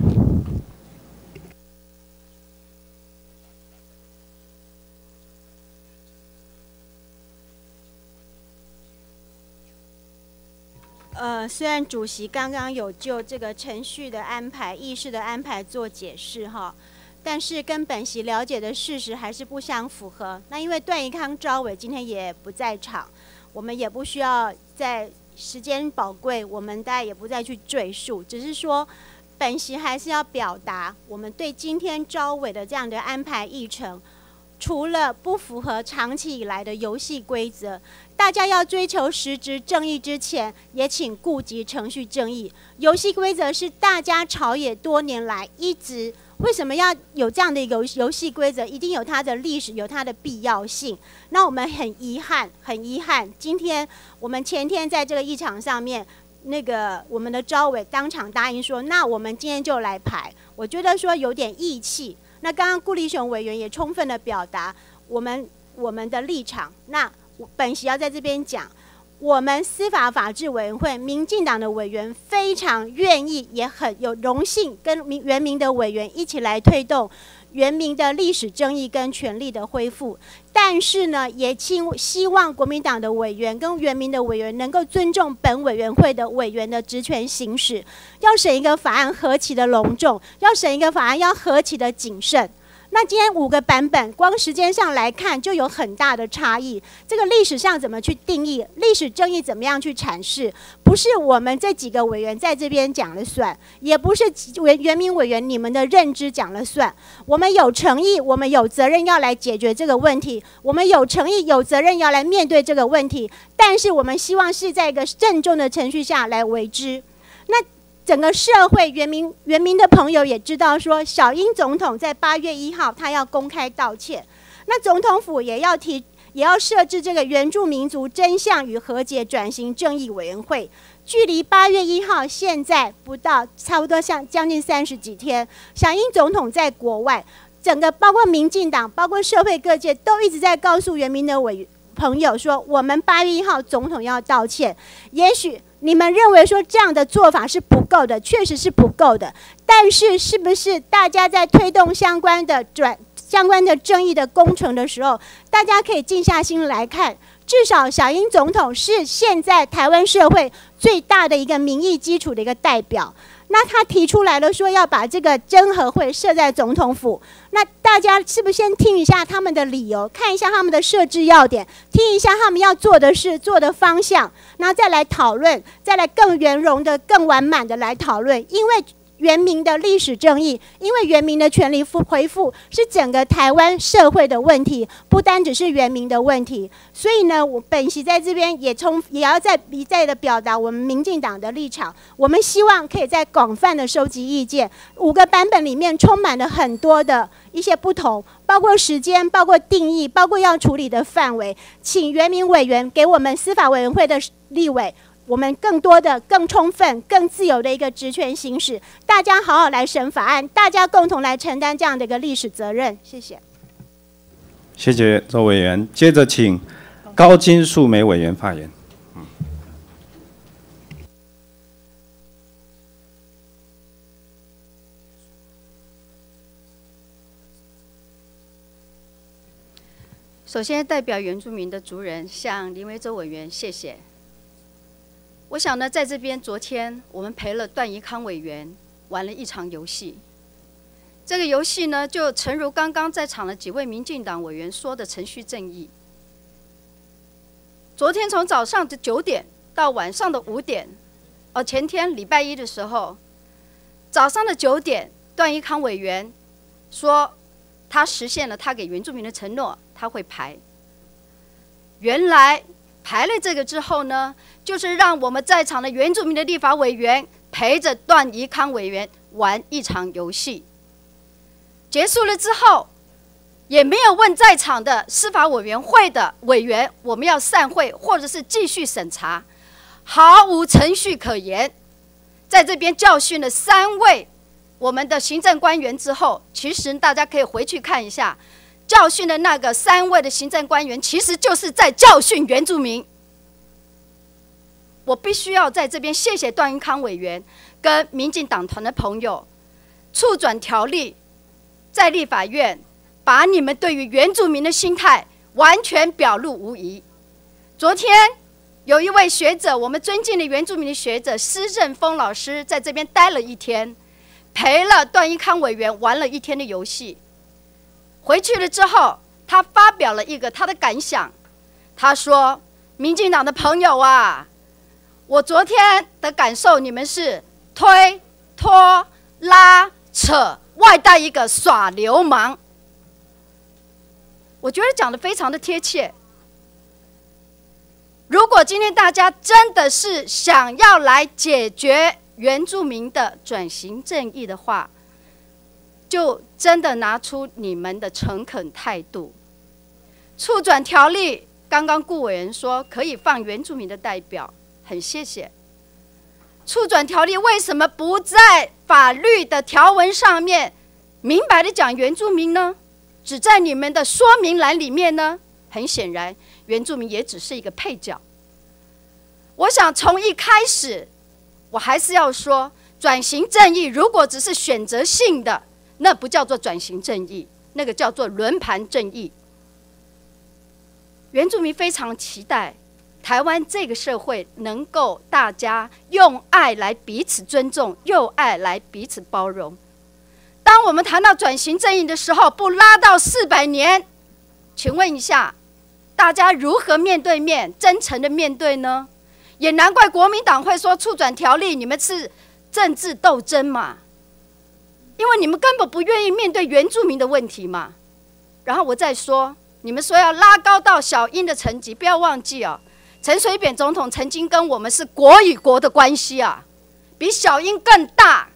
呃，虽然主席刚刚有就这个程序的安排、议事的安排做解释哈，但是跟本席了解的事实还是不相符合。那因为段宜康招委今天也不在场，我们也不需要在时间宝贵，我们大家也不再去赘述，只是说本席还是要表达我们对今天招委的这样的安排议程。除了不符合长期以来的游戏规则，大家要追求实质正义之前，也请顾及程序正义。游戏规则是大家朝野多年来一直为什么要有这样的游游戏规则？一定有它的历史，有它的必要性。那我们很遗憾，很遗憾，今天我们前天在这个议场上面，那个我们的招委当场答应说，那我们今天就来排。我觉得说有点义气。那刚刚顾立雄委员也充分的表达我们我们的立场。那本席要在这边讲，我们司法法制委员会民进党的委员非常愿意，也很有荣幸跟民原民的委员一起来推动。原民的历史争议跟权利的恢复，但是呢，也请希望国民党的委员跟原民的委员能够尊重本委员会的委员的职权行使。要审一个法案何其的隆重，要审一个法案要何其的谨慎。那今天五个版本，光时间上来看就有很大的差异。这个历史上怎么去定义？历史正义怎么样去阐释？不是我们这几个委员在这边讲了算，也不是原原民委员你们的认知讲了算。我们有诚意，我们有责任要来解决这个问题。我们有诚意、有责任要来面对这个问题。但是我们希望是在一个郑重的程序下来为之。那。整个社会，原民原民的朋友也知道，说小英总统在八月一号他要公开道歉，那总统府也要提，也要设置这个原住民族真相与和解转型正义委员会。距离八月一号现在不到，差不多像将近三十几天。小英总统在国外，整个包括民进党，包括社会各界，都一直在告诉原民的委朋友说，我们八月一号总统要道歉。也许。你们认为说这样的做法是不够的，确实是不够的。但是，是不是大家在推动相关的转相关的正义的工程的时候，大家可以静下心来看？至少小英总统是现在台湾社会最大的一个民意基础的一个代表。那他提出来了，说要把这个真和会设在总统府。那大家是不是先听一下他们的理由，看一下他们的设置要点，听一下他们要做的事、做的方向，然后再来讨论，再来更圆融的、更完满的来讨论，因为。原民的历史正义，因为原民的权利复回复是整个台湾社会的问题，不单只是原民的问题。所以呢，我本席在这边也充也要再一再的表达我们民进党的立场。我们希望可以在广泛的收集意见。五个版本里面充满了很多的一些不同，包括时间，包括定义，包括要处理的范围。请原民委员给我们司法委员会的立委。我们更多的、更充分、更自由的一个职权行使，大家好好来审法案，大家共同来承担这样的一个历史责任。谢谢。谢谢周委员，接着请高金素梅委员发言。首先，代表原住民的族人向林维洲委员谢谢。我想呢，在这边，昨天我们陪了段宜康委员玩了一场游戏。这个游戏呢，就诚如刚刚在场的几位民进党委员说的程序正义。昨天从早上的九点到晚上的五点，哦，前天礼拜一的时候，早上的九点，段宜康委员说他实现了他给原住民的承诺，他会排。原来。排了这个之后呢，就是让我们在场的原住民的立法委员陪着段宜康委员玩一场游戏。结束了之后，也没有问在场的司法委员会的委员我们要散会或者是继续审查，毫无程序可言。在这边教训了三位我们的行政官员之后，其实大家可以回去看一下。教训的那个三位的行政官员，其实就是在教训原住民。我必须要在这边谢谢段云康委员跟民进党团的朋友，促转条例，在立法院把你们对于原住民的心态完全表露无遗。昨天有一位学者，我们尊敬的原住民的学者施正峰老师，在这边待了一天，陪了段一康委员玩了一天的游戏。回去了之后，他发表了一个他的感想。他说：“民进党的朋友啊，我昨天的感受，你们是推、拖、拉、扯，外带一个耍流氓。”我觉得讲的非常的贴切。如果今天大家真的是想要来解决原住民的转型正义的话，就真的拿出你们的诚恳态度。促转条例，刚刚顾委员说可以放原住民的代表，很谢谢。促转条例为什么不在法律的条文上面明白的讲原住民呢？只在你们的说明栏里面呢？很显然，原住民也只是一个配角。我想从一开始，我还是要说，转型正义如果只是选择性的。那不叫做转型正义，那个叫做轮盘正义。原住民非常期待台湾这个社会能够大家用爱来彼此尊重，用爱来彼此包容。当我们谈到转型正义的时候，不拉到四百年，请问一下，大家如何面对面、真诚的面对呢？也难怪国民党会说促转条例，你们是政治斗争嘛？因为你们根本不愿意面对原住民的问题嘛。然后我再说，你们说要拉高到小英的层级，不要忘记哦，陈水扁总统曾经跟我们是国与国的关系啊，比小英更大。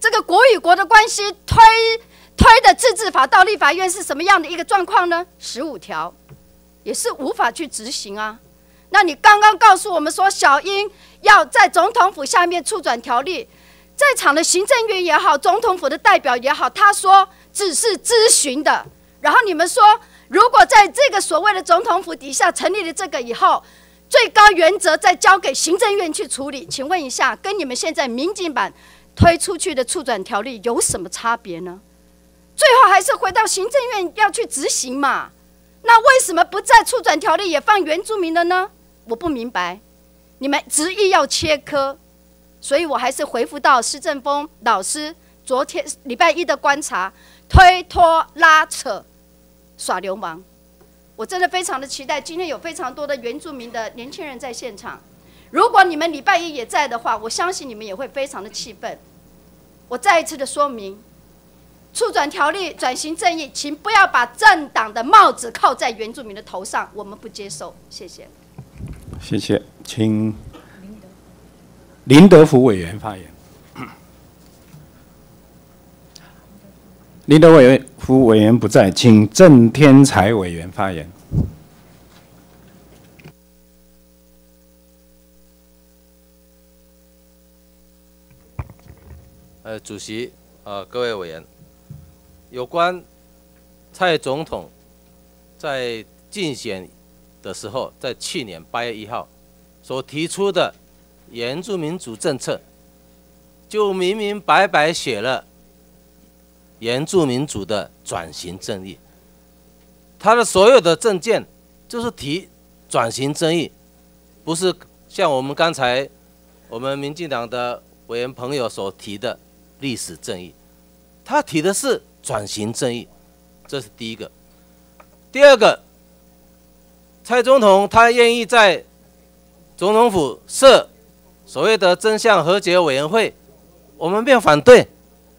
这个国与国的关系推推的自治法到立法院是什么样的一个状况呢？十五条也是无法去执行啊。那你刚刚告诉我们说，小英要在总统府下面促转条例，在场的行政院也好，总统府的代表也好，他说只是咨询的。然后你们说，如果在这个所谓的总统府底下成立了这个以后，最高原则再交给行政院去处理，请问一下，跟你们现在民进版？推出去的促转条例有什么差别呢？最后还是回到行政院要去执行嘛？那为什么不在促转条例也放原住民的呢？我不明白，你们执意要切割，所以我还是回复到施正峰老师昨天礼拜一的观察：推拖拉扯，耍流氓。我真的非常的期待，今天有非常多的原住民的年轻人在现场。如果你们礼拜一也在的话，我相信你们也会非常的气愤。我再一次的说明，促转条例转型正义，请不要把政党的帽子扣在原住民的头上，我们不接受。谢谢。谢谢，请林德福委员发言。林德委员福委员不在，请郑天才委员发言。呃，主席，呃，各位委员，有关蔡总统在竞选的时候，在去年八月一号所提出的原住民族政策，就明明白白写了原住民族的转型正义。他的所有的政见就是提转型正义，不是像我们刚才我们民进党的委员朋友所提的。历史正义，他提的是转型正义，这是第一个。第二个，蔡总统他愿意在总统府设所谓的真相和解委员会，我们没有反对，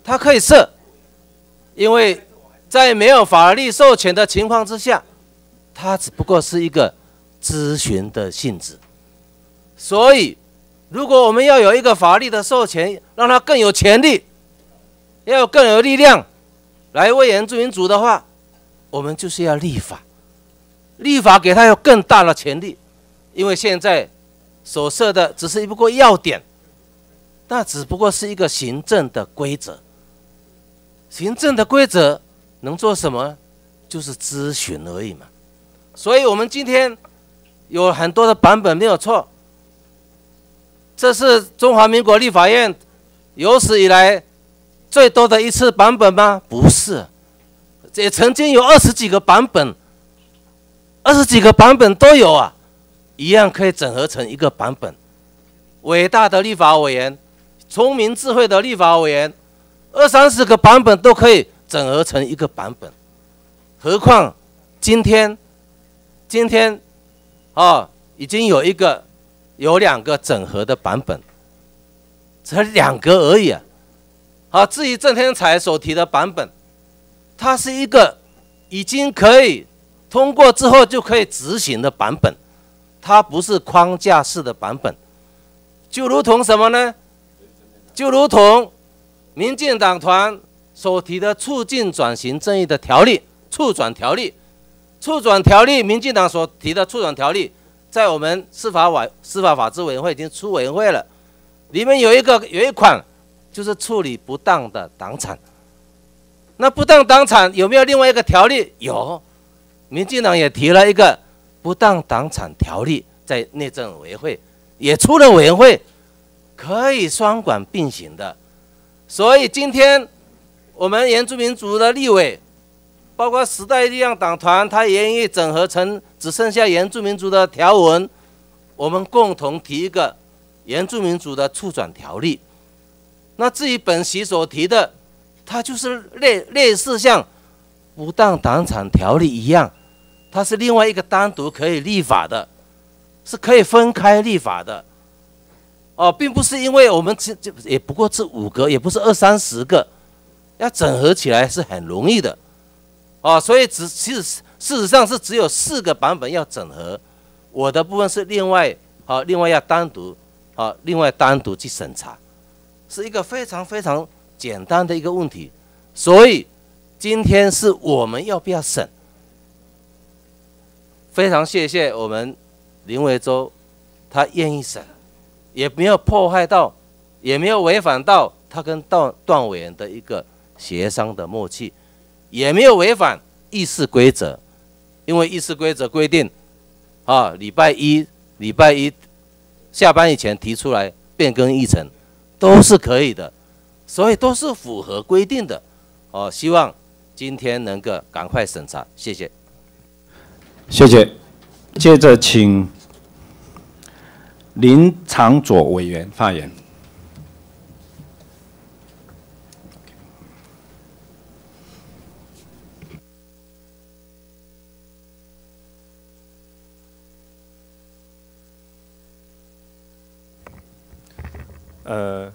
他可以设，因为在没有法律授权的情况之下，他只不过是一个咨询的性质，所以如果我们要有一个法律的授权，让他更有权利。要更有力量来为原住民族的话，我们就是要立法，立法给他有更大的权利，因为现在所设的只是一个要点，那只不过是一个行政的规则。行政的规则能做什么？就是咨询而已嘛。所以我们今天有很多的版本没有错，这是中华民国立法院有史以来。最多的一次版本吗？不是，也曾经有二十几个版本，二十几个版本都有啊，一样可以整合成一个版本。伟大的立法委员，聪明智慧的立法委员，二三十个版本都可以整合成一个版本，何况今天，今天，哦，已经有一个，有两个整合的版本，才两个而已啊。好，至于郑天才所提的版本，它是一个已经可以通过之后就可以执行的版本，它不是框架式的版本，就如同什么呢？就如同民进党团所提的促进转型正义的条例（促转条例），促转条例，民进党所提的促转条例，在我们司法委司法法制委员会已经出委员会了，里面有一个有一款。就是处理不当的党产，那不当党产有没有另外一个条例？有，民进党也提了一个不当党产条例，在内政委员会也出了委员会，可以双管并行的。所以今天我们原住民族的立委，包括时代力量党团，他也愿意整合成只剩下原住民族的条文，我们共同提一个原住民族的促转条例。那至于本席所提的，它就是类类似像不当党产条例一样，它是另外一个单独可以立法的，是可以分开立法的。哦，并不是因为我们这这也不过这五个，也不是二三十个，要整合起来是很容易的。哦，所以只其实事实上是只有四个版本要整合，我的部分是另外啊，另外要单独啊，另外单独去审查，是一个非常非常简单的一个问题。所以今天是我们要不要审？非常谢谢我们林维洲，他愿意审，也没有破坏到，也没有违反到他跟段段委员的一个协商的默契。也没有违反议事规则，因为议事规则规定，啊，礼拜一礼拜一下班以前提出来变更议程，都是可以的，所以都是符合规定的。哦，希望今天能够赶快审查，谢谢。谢谢。接着请林长佐委员发言。呃，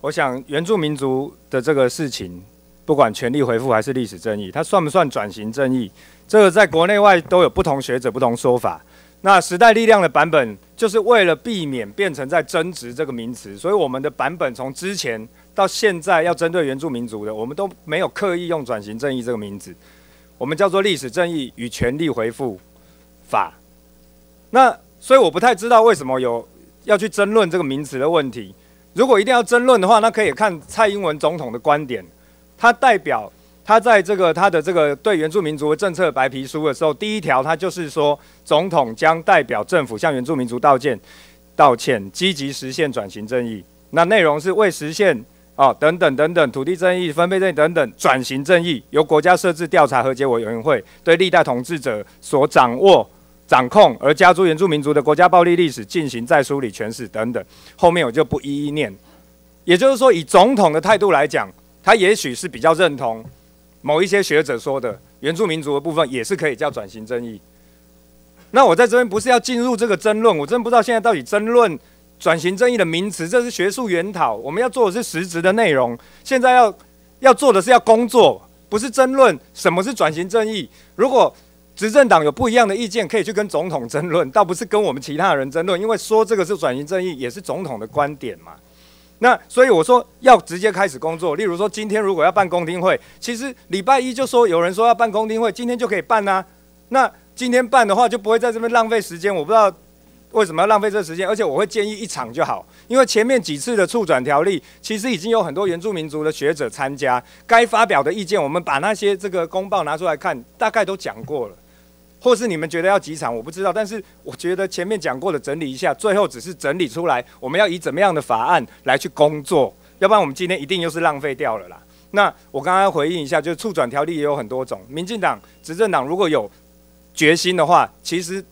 我想原住民族的这个事情，不管权力回复还是历史正义，它算不算转型正义？这个在国内外都有不同学者不同说法。那时代力量的版本，就是为了避免变成在争执这个名词，所以我们的版本从之前到现在要针对原住民族的，我们都没有刻意用转型正义这个名字，我们叫做历史正义与权力回复法。那所以我不太知道为什么有要去争论这个名词的问题。如果一定要争论的话，那可以看蔡英文总统的观点。他代表他在这个他的这个对原住民族政策白皮书的时候，第一条他就是说，总统将代表政府向原住民族道歉，道歉，积极实现转型正义。那内容是为实现哦等等等等土地正义、分配正义等等转型正义，由国家设置调查和解委员会，对历代统治者所掌握。掌控而加诸原住民族的国家暴力历史进行再梳理诠释等等，后面我就不一一念。也就是说，以总统的态度来讲，他也许是比较认同某一些学者说的原住民族的部分也是可以叫转型正义。那我在这边不是要进入这个争论，我真不知道现在到底争论转型正义的名词，这是学术研讨，我们要做的是实质的内容。现在要要做的是要工作，不是争论什么是转型正义。如果执政党有不一样的意见，可以去跟总统争论，倒不是跟我们其他人争论，因为说这个是转型正义，也是总统的观点嘛。那所以我说要直接开始工作。例如说，今天如果要办公听会，其实礼拜一就说有人说要办公听会，今天就可以办呐。那今天办的话，就不会在这边浪费时间。我不知道为什么要浪费这时间，而且我会建议一场就好，因为前面几次的促转条例，其实已经有很多原住民族的学者参加，该发表的意见，我们把那些这个公报拿出来看，大概都讲过了。或是你们觉得要几场，我不知道。但是我觉得前面讲过的整理一下，最后只是整理出来，我们要以怎么样的法案来去工作，要不然我们今天一定又是浪费掉了啦。那我刚刚回应一下，就是促转条例也有很多种。民进党执政党如果有决心的话，其实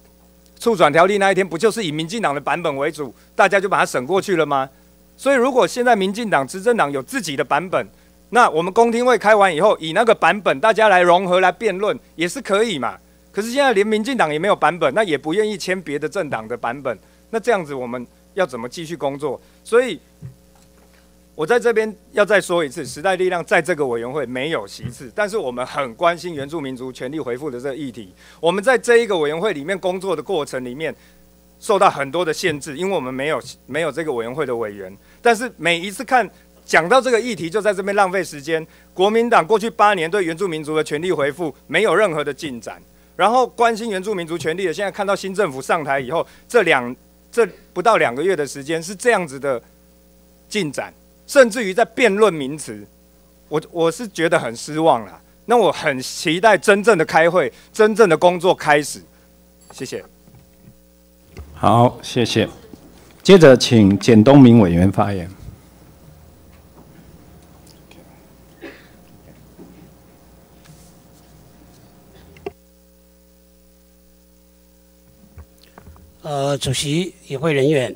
促转条例那一天不就是以民进党的版本为主，大家就把它审过去了吗？所以如果现在民进党执政党有自己的版本，那我们公听会开完以后，以那个版本大家来融合来辩论也是可以嘛。可是现在连民进党也没有版本，那也不愿意签别的政党的版本，那这样子我们要怎么继续工作？所以，我在这边要再说一次，时代力量在这个委员会没有席次，但是我们很关心原住民族权利回复的这个议题。我们在这一个委员会里面工作的过程里面，受到很多的限制，因为我们没有没有这个委员会的委员。但是每一次看讲到这个议题，就在这边浪费时间。国民党过去八年对原住民族的权利回复没有任何的进展。然后关心原住民族权利的，现在看到新政府上台以后，这两这不到两个月的时间是这样子的进展，甚至于在辩论名词，我我是觉得很失望了。那我很期待真正的开会，真正的工作开始。谢谢。好，谢谢。接着请简东明委员发言。呃，主席、与会人员，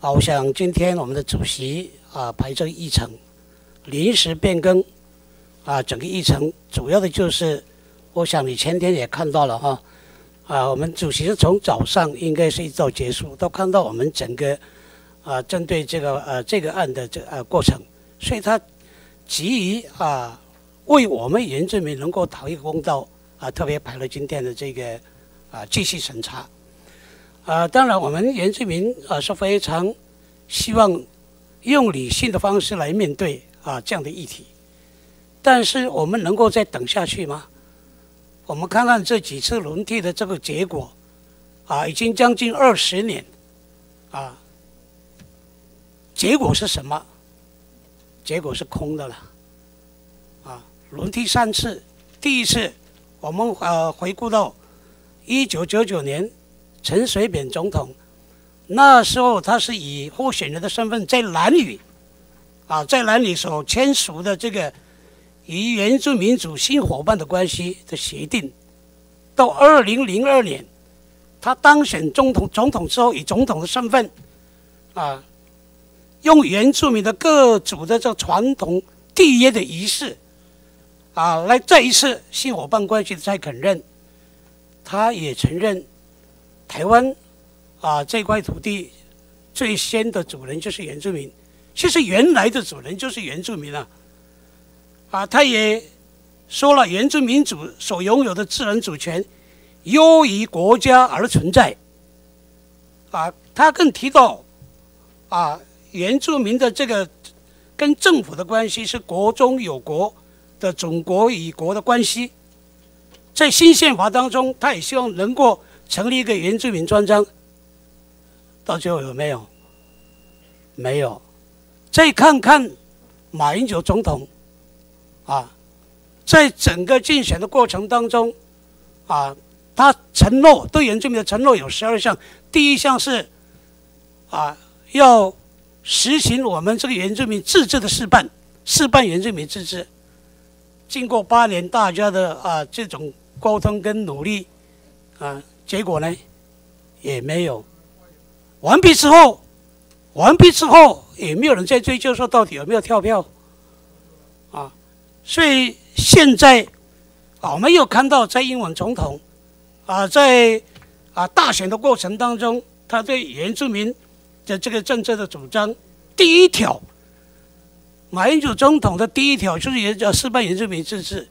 啊，我想今天我们的主席啊排这个议程，临时变更啊整个议程，主要的就是，我想你前天也看到了哈，啊，我们主席是从早上应该是一直到结束，都看到我们整个啊针对这个呃这个案的这呃过程，所以他急于啊为我们原住民能够讨一个公道啊，特别排了今天的这个啊继续审查。啊，当然，我们原住民啊是非常希望用理性的方式来面对啊这样的议题，但是我们能够再等下去吗？我们看看这几次轮替的这个结果，啊，已经将近二十年，啊，结果是什么？结果是空的了，啊，轮替三次，第一次我们呃回顾到一九九九年。陈水扁总统那时候，他是以候选人的身份在南屿，啊，在南屿所签署的这个与原住民族新伙伴的关系的协定，到二零零二年，他当选总统总统之后，以总统的身份，啊，用原住民的各族的这传统缔约的仪式，啊，来再一次新伙伴关系的再肯认，他也承认。台湾啊，这块土地最先的主人就是原住民，其实原来的主人就是原住民啊。啊，他也说了，原住民族所拥有的自然主权优于国家而存在。啊，他更提到啊，原住民的这个跟政府的关系是国中有国的总国与国的关系，在新宪法当中，他也希望能够。成立一个原住民专章，到最后有没有？没有。再看看马英九总统，啊，在整个竞选的过程当中，啊，他承诺对原住民的承诺有十二项，第一项是，啊，要实行我们这个原住民自治的示范，示范原住民自治。经过八年大家的啊这种沟通跟努力，啊。结果呢，也没有完毕之后，完毕之后也没有人再追究说到底有没有跳票，啊，所以现在啊，我们又看到在英文总统啊，在啊大选的过程当中，他对原住民的这个政策的主张，第一条，马英九总统的第一条就是原叫示范原住民自治，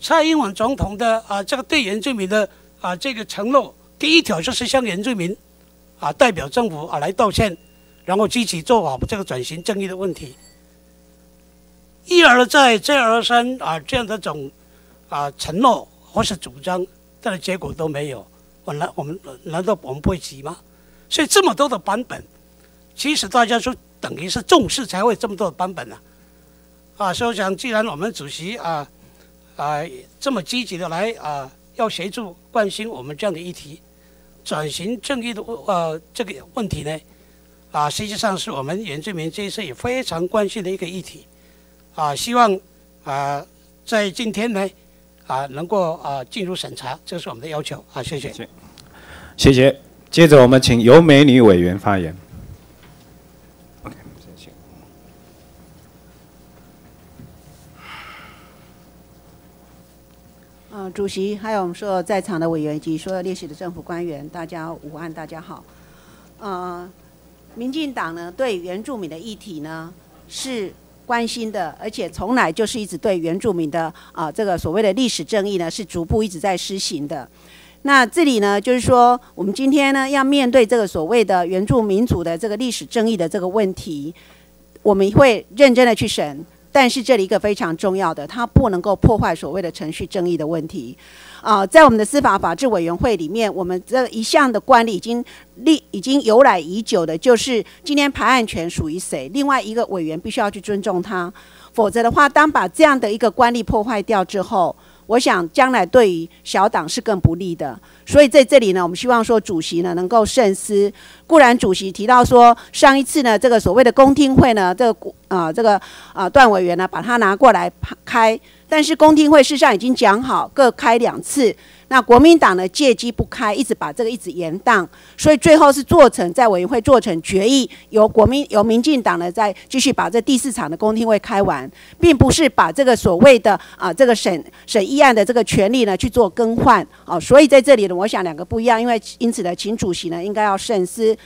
蔡英文总统的啊这个对原住民的。啊，这个承诺第一条就是向原住民啊代表政府啊来道歉，然后积极做好这个转型正义的问题。一而再，再而三啊这样的种啊承诺或是主张，但是结果都没有。我难，我们难道我们不会急吗？所以这么多的版本，其实大家说等于是重视才会这么多的版本呢。啊，所以我想，既然我们主席啊啊这么积极的来啊。要协助关心我们这样的议题，转型正义的呃这个问题呢，啊，实际上是我们原住民这一次也非常关心的一个议题，啊，希望啊在今天呢啊能够啊进入审查，这是我们的要求啊，谢谢。谢谢。接着我们请尤美女委员发言。主席，还有我们所有在场的委员及所有列席的政府官员，大家午安，大家好。呃，民进党呢对原住民的议题呢是关心的，而且从来就是一直对原住民的啊这个所谓的历史正义呢是逐步一直在施行的。那这里呢就是说，我们今天呢要面对这个所谓的原住民族的这个历史正义的这个问题，我们会认真的去审。但是这里一个非常重要的，它不能够破坏所谓的程序正义的问题，啊，在我们的司法法制委员会里面，我们这一项的惯例已经立已经由来已久的，就是今天排案权属于谁，另外一个委员必须要去尊重他，否则的话，当把这样的一个惯例破坏掉之后。我想将来对于小党是更不利的，所以在这里呢，我们希望说主席呢能够慎思。固然主席提到说，上一次呢这个所谓的公听会呢，这个啊这个啊段委员呢把它拿过来开，但是公听会事实上已经讲好各开两次。那国民党呢借机不开，一直把这个一直延宕，所以最后是做成在委员会做成决议，由国民由民进党呢再继续把这第四场的公听会开完，并不是把这个所谓的啊这个审审议案的这个权利呢去做更换哦，所以在这里呢，我想两个不一样，因为因此呢，请主席呢应该要慎思。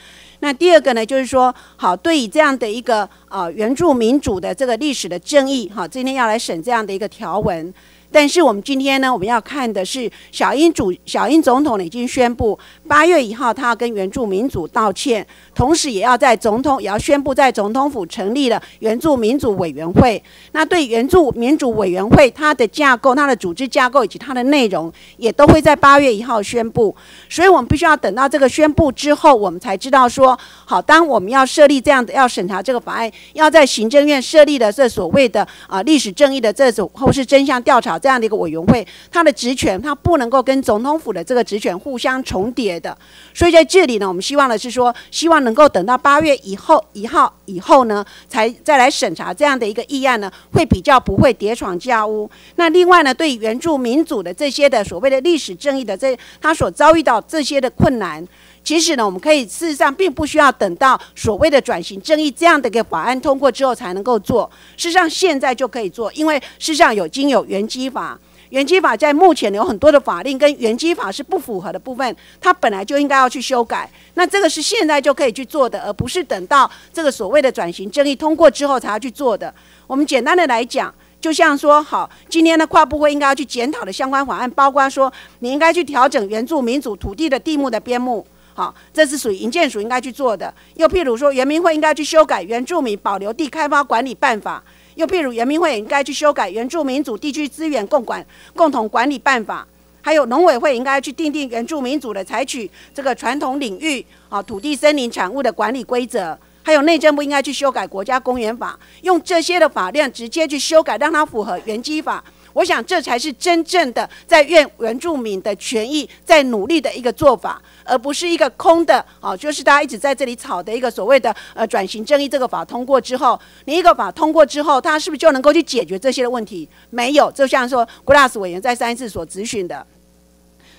那第二个呢，就是说，好，对于这样的一个啊原住民主的这个历史的正义，哈，今天要来审这样的一个条文。但是我们今天呢，我们要看的是小英主小英总统呢已经宣布，八月一号他要跟原住民主道歉，同时也要在总统也要宣布在总统府成立了援助民主委员会。那对援助民主委员会它的架构、它的组织架构以及它的内容，也都会在八月一号宣布。所以我们必须要等到这个宣布之后，我们才知道说，好，当我们要设立这样的要审查这个法案，要在行政院设立的这所谓的啊历史正义的这种或是真相调查。这样的一个委员会，它的职权它不能够跟总统府的这个职权互相重叠的，所以在这里呢，我们希望的是说，希望能能够等到八月以后一号以后呢，才再来审查这样的一个议案呢，会比较不会叠床架屋。那另外呢，对原住民族的这些的所谓的历史正义的这他所遭遇到这些的困难。其实呢，我们可以事实上并不需要等到所谓的转型正义这样的一个法案通过之后才能够做。事实上，现在就可以做，因为事实上有经有原基法，原基法在目前有很多的法令跟原基法是不符合的部分，它本来就应该要去修改。那这个是现在就可以去做的，而不是等到这个所谓的转型正义通过之后才要去做的。我们简单的来讲，就像说，好，今天的跨部会应该要去检讨的相关法案，包括说，你应该去调整原住民族土地的地目的编目。好，这是属于营建署应该去做的。又譬如说，原民会应该去修改《原住民保留地开发管理办法》。又譬如，原民会应该去修改《原住民族地区资源共管共同管理办法》。还有，农委会应该去定定原住民族的采取这个传统领域啊土地森林产物的管理规则。还有，内政部应该去修改《国家公园法》，用这些的法令直接去修改，让它符合原基法。我想，这才是真正的在原原住民的权益在努力的一个做法，而不是一个空的啊，就是大家一直在这里吵的一个所谓的呃转型正义这个法通过之后，你一个法通过之后，它是不是就能够去解决这些的问题？没有，就像说 Glass 委员在上一次所咨询的。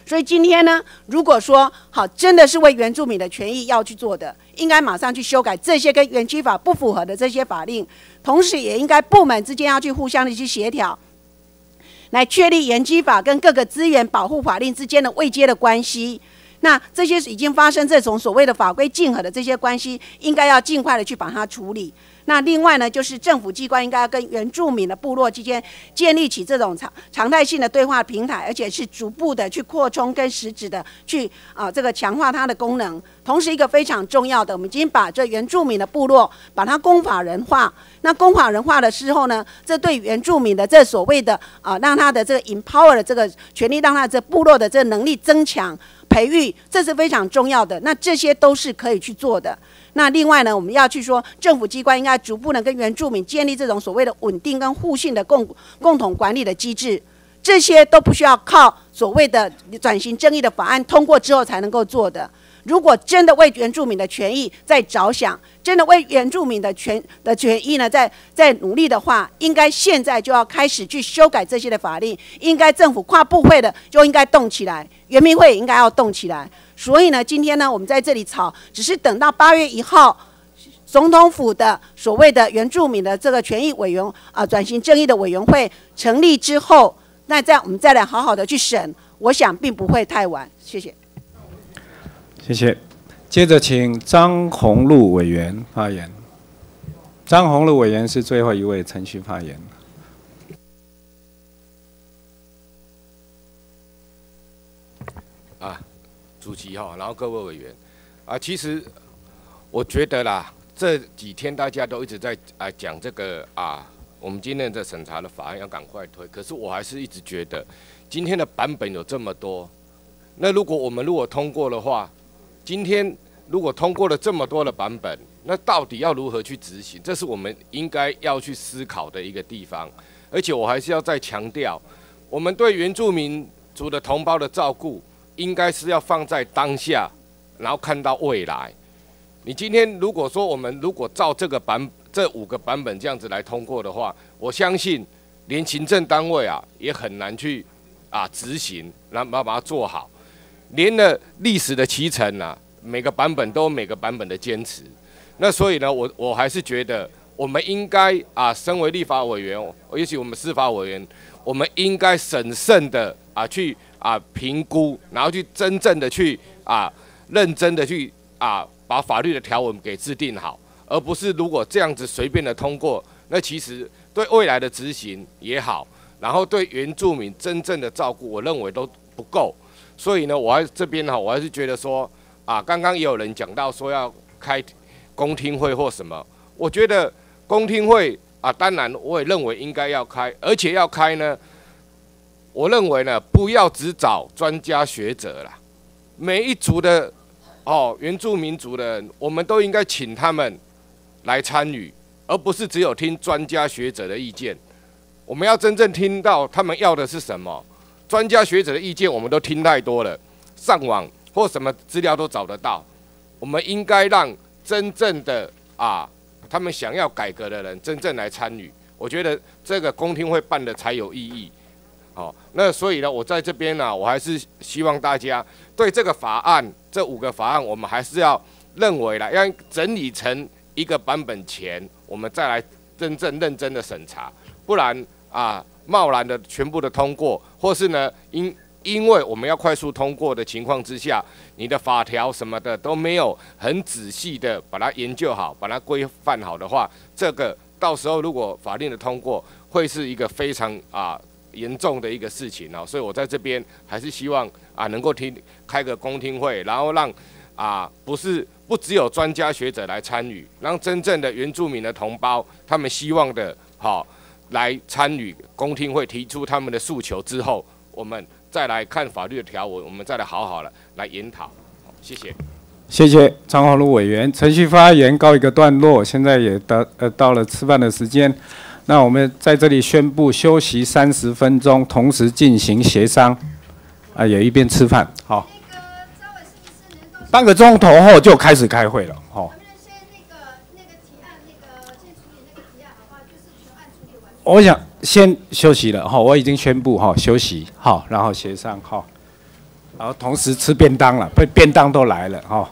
所以今天呢，如果说好真的是为原住民的权益要去做的，应该马上去修改这些跟原居法不符合的这些法令，同时也应该部门之间要去互相的去协调。来确立延基法跟各个资源保护法令之间的未接的关系，那这些已经发生这种所谓的法规竞合的这些关系，应该要尽快的去把它处理。那另外呢，就是政府机关应该要跟原住民的部落之间建立起这种常常态性的对话平台，而且是逐步的去扩充跟实质的去啊这个强化它的功能。同时，一个非常重要的，我们已经把这原住民的部落把它公法人化。那公法人化的时候呢，这对原住民的这所谓的啊，让他的这个 empower 的这个权利，让他这部落的这个能力增强培育，这是非常重要的。那这些都是可以去做的。那另外呢，我们要去说，政府机关应该逐步呢跟原住民建立这种所谓的稳定跟互信的共共同管理的机制，这些都不需要靠所谓的转型正义的法案通过之后才能够做的。如果真的为原住民的权益在着想，真的为原住民的权的权益呢在在努力的话，应该现在就要开始去修改这些的法令，应该政府跨部会的就应该动起来，原民会也应该要动起来。所以呢，今天呢，我们在这里吵，只是等到八月一号，总统府的所谓的原住民的这个权益委员啊，转型正义的委员会成立之后，那这样我们再来好好的去审，我想并不会太晚。谢谢。谢谢。接着请张宏禄委员发言。张宏禄委员是最后一位程序发言。啊。主席哈，然后各位委员，啊，其实我觉得啦，这几天大家都一直在啊讲这个啊，我们今天的审查的法案要赶快推，可是我还是一直觉得，今天的版本有这么多，那如果我们如果通过的话，今天如果通过了这么多的版本，那到底要如何去执行？这是我们应该要去思考的一个地方。而且我还是要再强调，我们对原住民族的同胞的照顾。应该是要放在当下，然后看到未来。你今天如果说我们如果照这个版这五个版本这样子来通过的话，我相信连行政单位啊也很难去啊执行，然后把它做好。连了历史的脐橙啊，每个版本都有每个版本的坚持。那所以呢，我我还是觉得，我们应该啊，身为立法委员，尤其我们司法委员，我们应该审慎的啊去啊评估，然后去真正的去啊认真的去啊把法律的条文给制定好，而不是如果这样子随便的通过，那其实对未来的执行也好，然后对原住民真正的照顾，我认为都不够。所以呢，我还这边哈，我还是觉得说啊，刚刚也有人讲到说要开。公听会或什么？我觉得公听会啊，当然我也认为应该要开，而且要开呢。我认为呢，不要只找专家学者啦，每一族的哦，原住民族的人，我们都应该请他们来参与，而不是只有听专家学者的意见。我们要真正听到他们要的是什么？专家学者的意见我们都听太多了，上网或什么资料都找得到。我们应该让。真正的啊，他们想要改革的人真正来参与，我觉得这个公听会办的才有意义。好，那所以呢，我在这边呢，我还是希望大家对这个法案这五个法案，我们还是要认为了，要整理成一个版本前，我们再来真正认真的审查，不然啊，贸然的全部的通过，或是呢，因因为我们要快速通过的情况之下，你的法条什么的都没有很仔细的把它研究好，把它规范好的话，这个到时候如果法令的通过，会是一个非常啊严重的一个事情哦。所以我在这边还是希望啊能够听开个公听会，然后让啊不是不只有专家学者来参与，让真正的原住民的同胞他们希望的好来参与公听会，提出他们的诉求之后，我们。再来看法律的条文，我们再来好好的来研讨。谢谢，谢谢张华禄委员。程序发言告一个段落，现在也到呃到了吃饭的时间，那我们在这里宣布休息三十分钟，同时进行协商，啊，也一边吃饭。好，半个钟头后就开始开会了。好。我想。先休息了哈，我已经宣布哈休息好，然后协商哈，然后同时吃便当了，便便当都来了哈。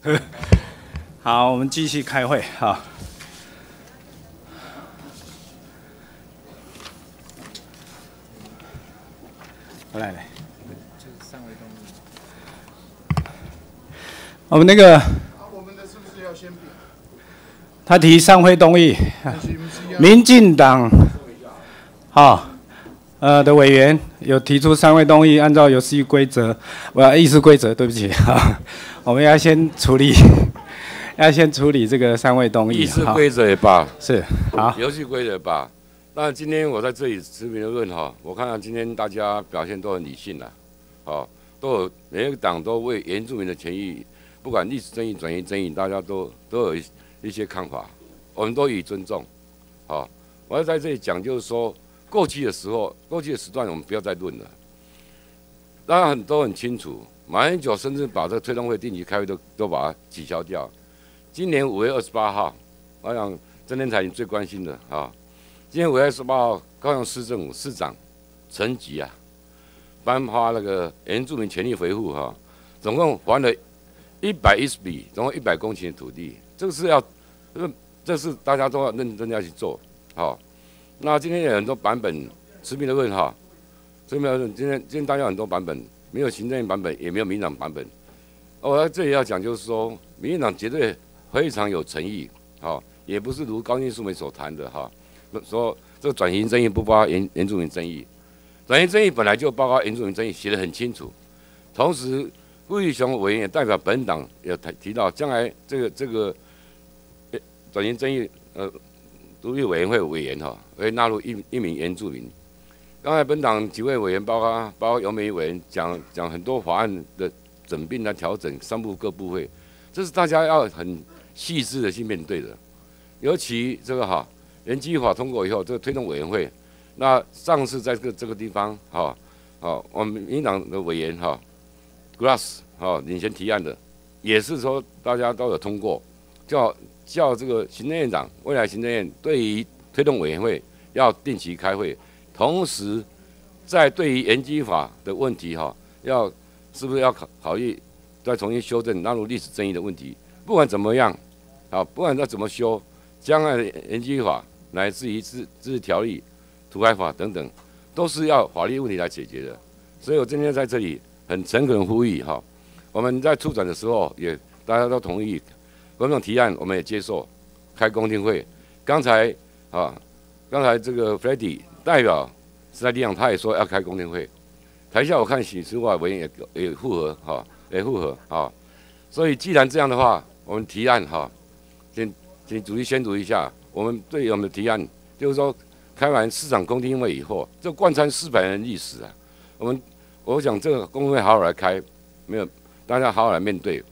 好，我们继续开会。好，来来，我们那个，他提上会动议，民进党，好，呃的委员有提出三会动议，按照游戏规则，我要议事规则，对不起哈，我们要先处理，要先处理这个三位东议。议事规则也罢，是好，游戏规则罢。那今天我在这里持平的论哈，我看到今天大家表现都很理性了，好，都有每个党都为原住民的权益，不管历史争议、转移争议，大家都都有一一些看法，我们都予以尊重。好，我要在这里讲，就是说过去的时候，过去的时段我们不要再论了。大家很都很清楚，马英九甚至把这个推动会定期开会都都把它取消掉。今年五月二十八号，我想郑天才你最关心的啊。今天五月二十八号，高雄市政府市长陈吉啊，颁发那个原住民权利回复哈，总共还了一百一十笔，总共一百公顷的土地，这个是要，这这是大家都要认真要去做，好。那今天有很多版本持平的问哈，持平的问，今天今天大家很多版本，没有行政院版本，也没有民党版本。我在这里要讲就是说，民进党绝对非常有诚意，好，也不是如高金素梅所谈的哈。说这个转型争议不包括原原住民争议，转型争议本来就包括原住民争议，写得很清楚。同时，顾玉雄委员也代表本党也提提到，将来这个这个转型争议呃独立委员会委员哈，会纳入一一名原住民。刚才本党几位委员，包括包括尤美委员讲讲很多法案的整并来调整三部各部会，这是大家要很细致的去面对的，尤其这个哈。人机法通过以后，这个推动委员会，那上次在这个这个地方，哈，好，我们民党的委员哈，Grass 哈领衔提案的，也是说大家都有通过，叫叫这个行政院长，未来行政院对于推动委员会要定期开会，同时在对于延基法的问题哈，要是不是要考考虑再重新修正纳入历史争议的问题，不管怎么样，好，不管要怎么修，将来的原基法。乃至于自自治条例、土改法等等，都是要法律问题来解决的。所以我今天在这里很诚恳呼吁哈，我们在出展的时候也大家都同意，各种提案我们也接受，开公听会。刚才啊，刚才这个 Freddie 代表时代力量，他也说要开公听会。台下我看许书华委员也也附和哈，也附和啊。所以既然这样的话，我们提案哈，请请主席宣读一下。我们对我们的提案，就是说，开完市长公听会以后，这贯穿四百年历史啊。我们，我想这个公听会好好来开，没有，大家好好来面对。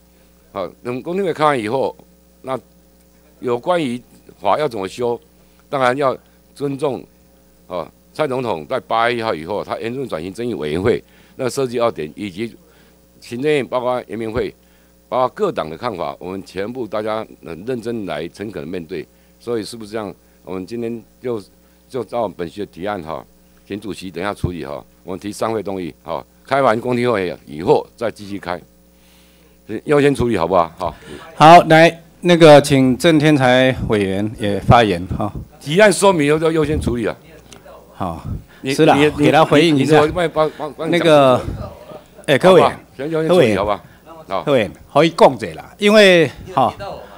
好，等公听会开完以后，那有关于法要怎么修，当然要尊重。哦，蔡总统在八月一号以后，他严重转型争议委员会那设计要点，以及行政院包括人民会，包括各党的看法，我们全部大家能认真来诚恳的面对。所以是不是这样？我们今天就就照本席的提案哈，请主席等一下处理哈。我们提三会动议，好，开完公听会以后再继续开，优先处理好不好？好，好，来那个请郑天才委员也发言哈。提案说明以后就优先处理了。好，是的，给他回应一下。那个，哎，各位，各位，好吧？好，各位可以讲这啦，因为好，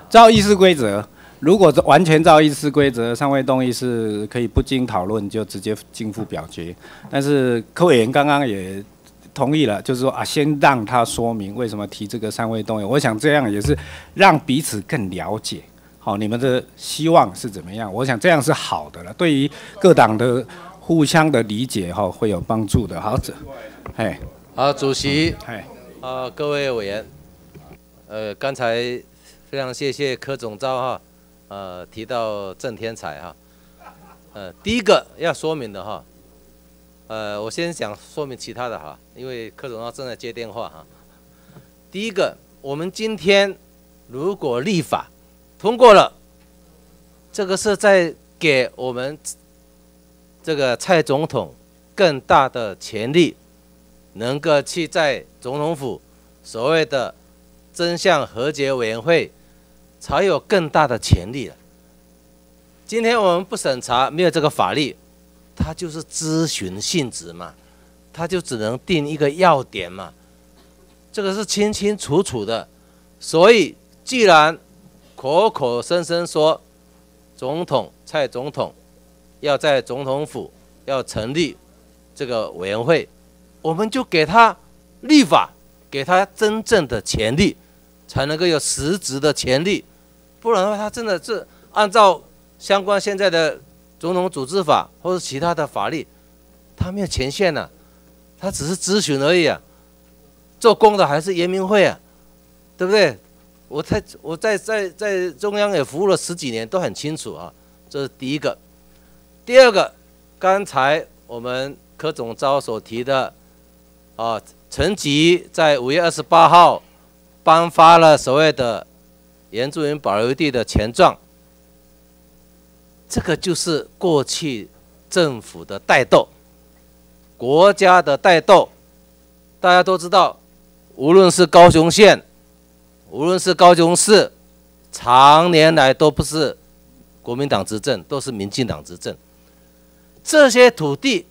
照议事规则。如果完全照议事规则，三位动议是可以不经讨论就直接进付表决。但是柯委员刚刚也同意了，就是说啊，先让他说明为什么提这个三位动议。我想这样也是让彼此更了解，好，你们的希望是怎么样？我想这样是好的了，对于各党的互相的理解哈会有帮助的。好，这，哎，好，主席，哎，啊，各位委员，呃，刚才非常谢谢柯总召哈。呃，提到郑天才哈，呃，第一个要说明的哈，呃，我先想说明其他的哈，因为柯总召正在接电话哈。第一个，我们今天如果立法通过了，这个是在给我们这个蔡总统更大的权力，能够去在总统府所谓的。真相和解委员会才有更大的权利了。今天我们不审查，没有这个法律，它就是咨询性质嘛，它就只能定一个要点嘛，这个是清清楚楚的。所以，既然口口声声说总统蔡总统要在总统府要成立这个委员会，我们就给他立法，给他真正的权利，才能够有实质的权利。不然的话，他真的是按照相关现在的总统组织法或者其他的法律，他没有权限呢，他只是咨询而已啊。做工的还是严明会啊。对不对？我在我在在在中央也服务了十几年，都很清楚啊。这是第一个。第二个，刚才我们柯总召所提的啊，陈吉在五月二十八号颁发了所谓的原住民保留地的权状，这个就是过去政府的带斗，国家的带斗。大家都知道，无论是高雄县。无论是高雄市，常年来都不是国民党执政，都是民进党执政。这些土地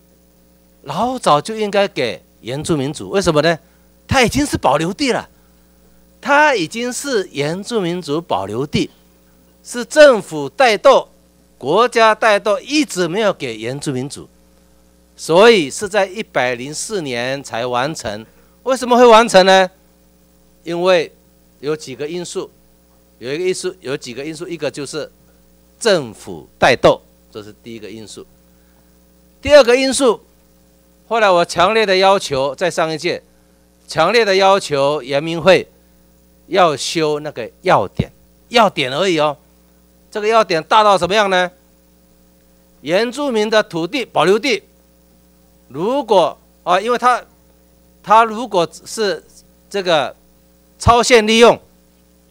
老早就应该给原住民族，为什么呢？它已经是保留地了，它已经是原住民族保留地，是政府带动、国家带动，一直没有给原住民族，所以是在一百零四年才完成。为什么会完成呢？因为有几个因素，有一个因素，有几个因素，一个就是政府带动，这是第一个因素。第二个因素，后来我强烈的要求，在上一届，强烈的要求严明会要修那个要点，要点而已哦。这个要点大到什么样呢？原住民的土地保留地，如果啊，因为他他如果是这个。超限利用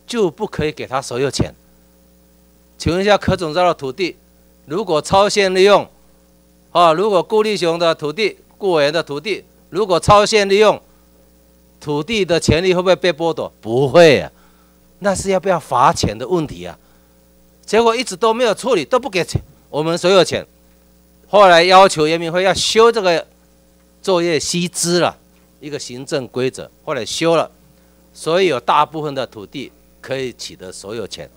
就不可以给他所有权。请问一下，柯总召的土地，如果超限利用，啊，如果顾立雄的土地、顾委员的土地，如果超限利用，土地的权利会不会被剥夺？不会啊，那是要不要罚钱的问题啊。结果一直都没有处理，都不给钱，我们所有钱。后来要求人民会要修这个作业须知了一个行政规则，后来修了。所以有大部分的土地可以取得所有权。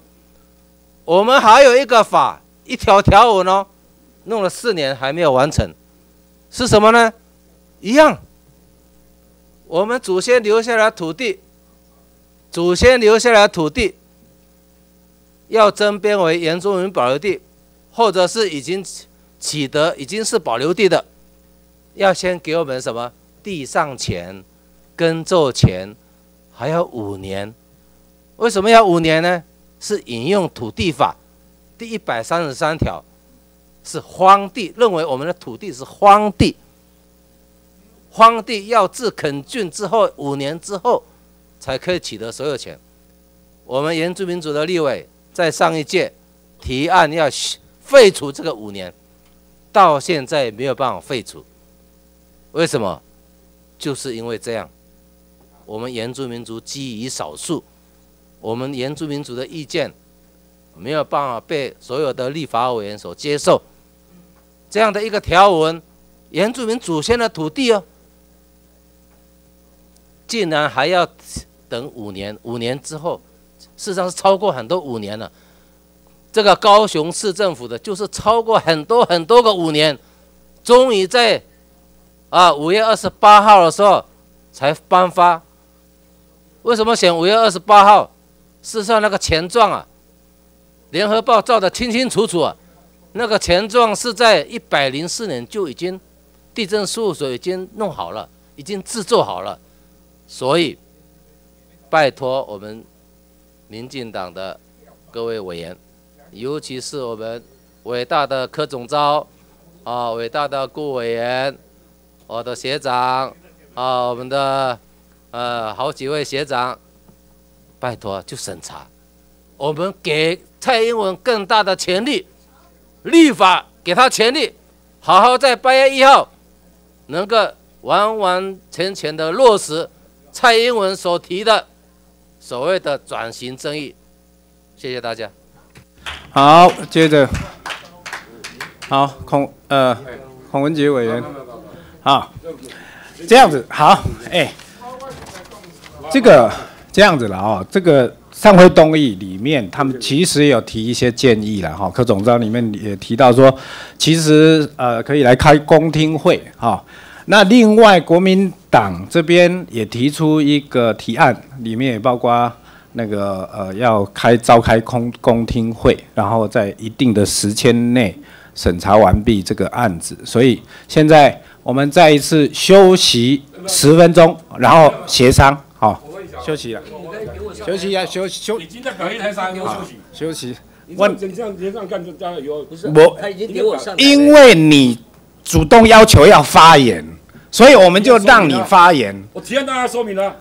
我们还有一个法，一条条文哦，弄了四年还没有完成，是什么呢？一样，我们祖先留下来土地，祖先留下来土地，要增编为原住民保留地，或者是已经取得已经是保留地的，要先给我们什么地上权、耕作权。还要五年，为什么要五年呢？是引用土地法第一百三十三条，是荒地，认为我们的土地是荒地，荒地要自垦郡之后五年之后才可以取得所有权。我们原住民族的立委在上一届提案要废除这个五年，到现在没有办法废除，为什么？就是因为这样。我们原住民族基于少数，我们原住民族的意见没有办法被所有的立法委员所接受。这样的一个条文，原住民祖先的土地哦，竟然还要等五年，五年之后，事实上是超过很多五年了。这个高雄市政府的就是超过很多很多个五年，终于在啊五月二十八号的时候才颁发。为什么选五月二十八号？事实上，那个钱状啊，联合报照的清清楚楚啊。那个钱状是在一百零四年就已经地震事务所已经弄好了，已经制作好了。所以，拜托我们民进党的各位委员，尤其是我们伟大的柯总召啊，伟大的顾委员，我的学长啊，我们的。呃，好几位学长，拜托就审查，我们给蔡英文更大的权利，立法给他权利，好好在八月一号能够完完全全的落实蔡英文所提的所谓的转型正义。谢谢大家。好，接着，好，孔呃孔文杰委员，好，这样子好，哎，这个这样子了哦，这个上会动议里面，他们其实有提一些建议了哈，柯总章里面也提到说，其实呃可以来开公听会哈。那另外国民党这边也提出一个提案，里面也包括。那个呃，要开召开公公听会，然后在一定的时间内审查完毕这个案子。所以现在我们再一次休息十分钟，然后协商。好，休息了。休息啊，休休。已经在表演台上休息。休息。问这样连上干就加油。不是。我他已经给我上。因为你主动要求要发言，所以我们就让你发言。我提案大家说明了，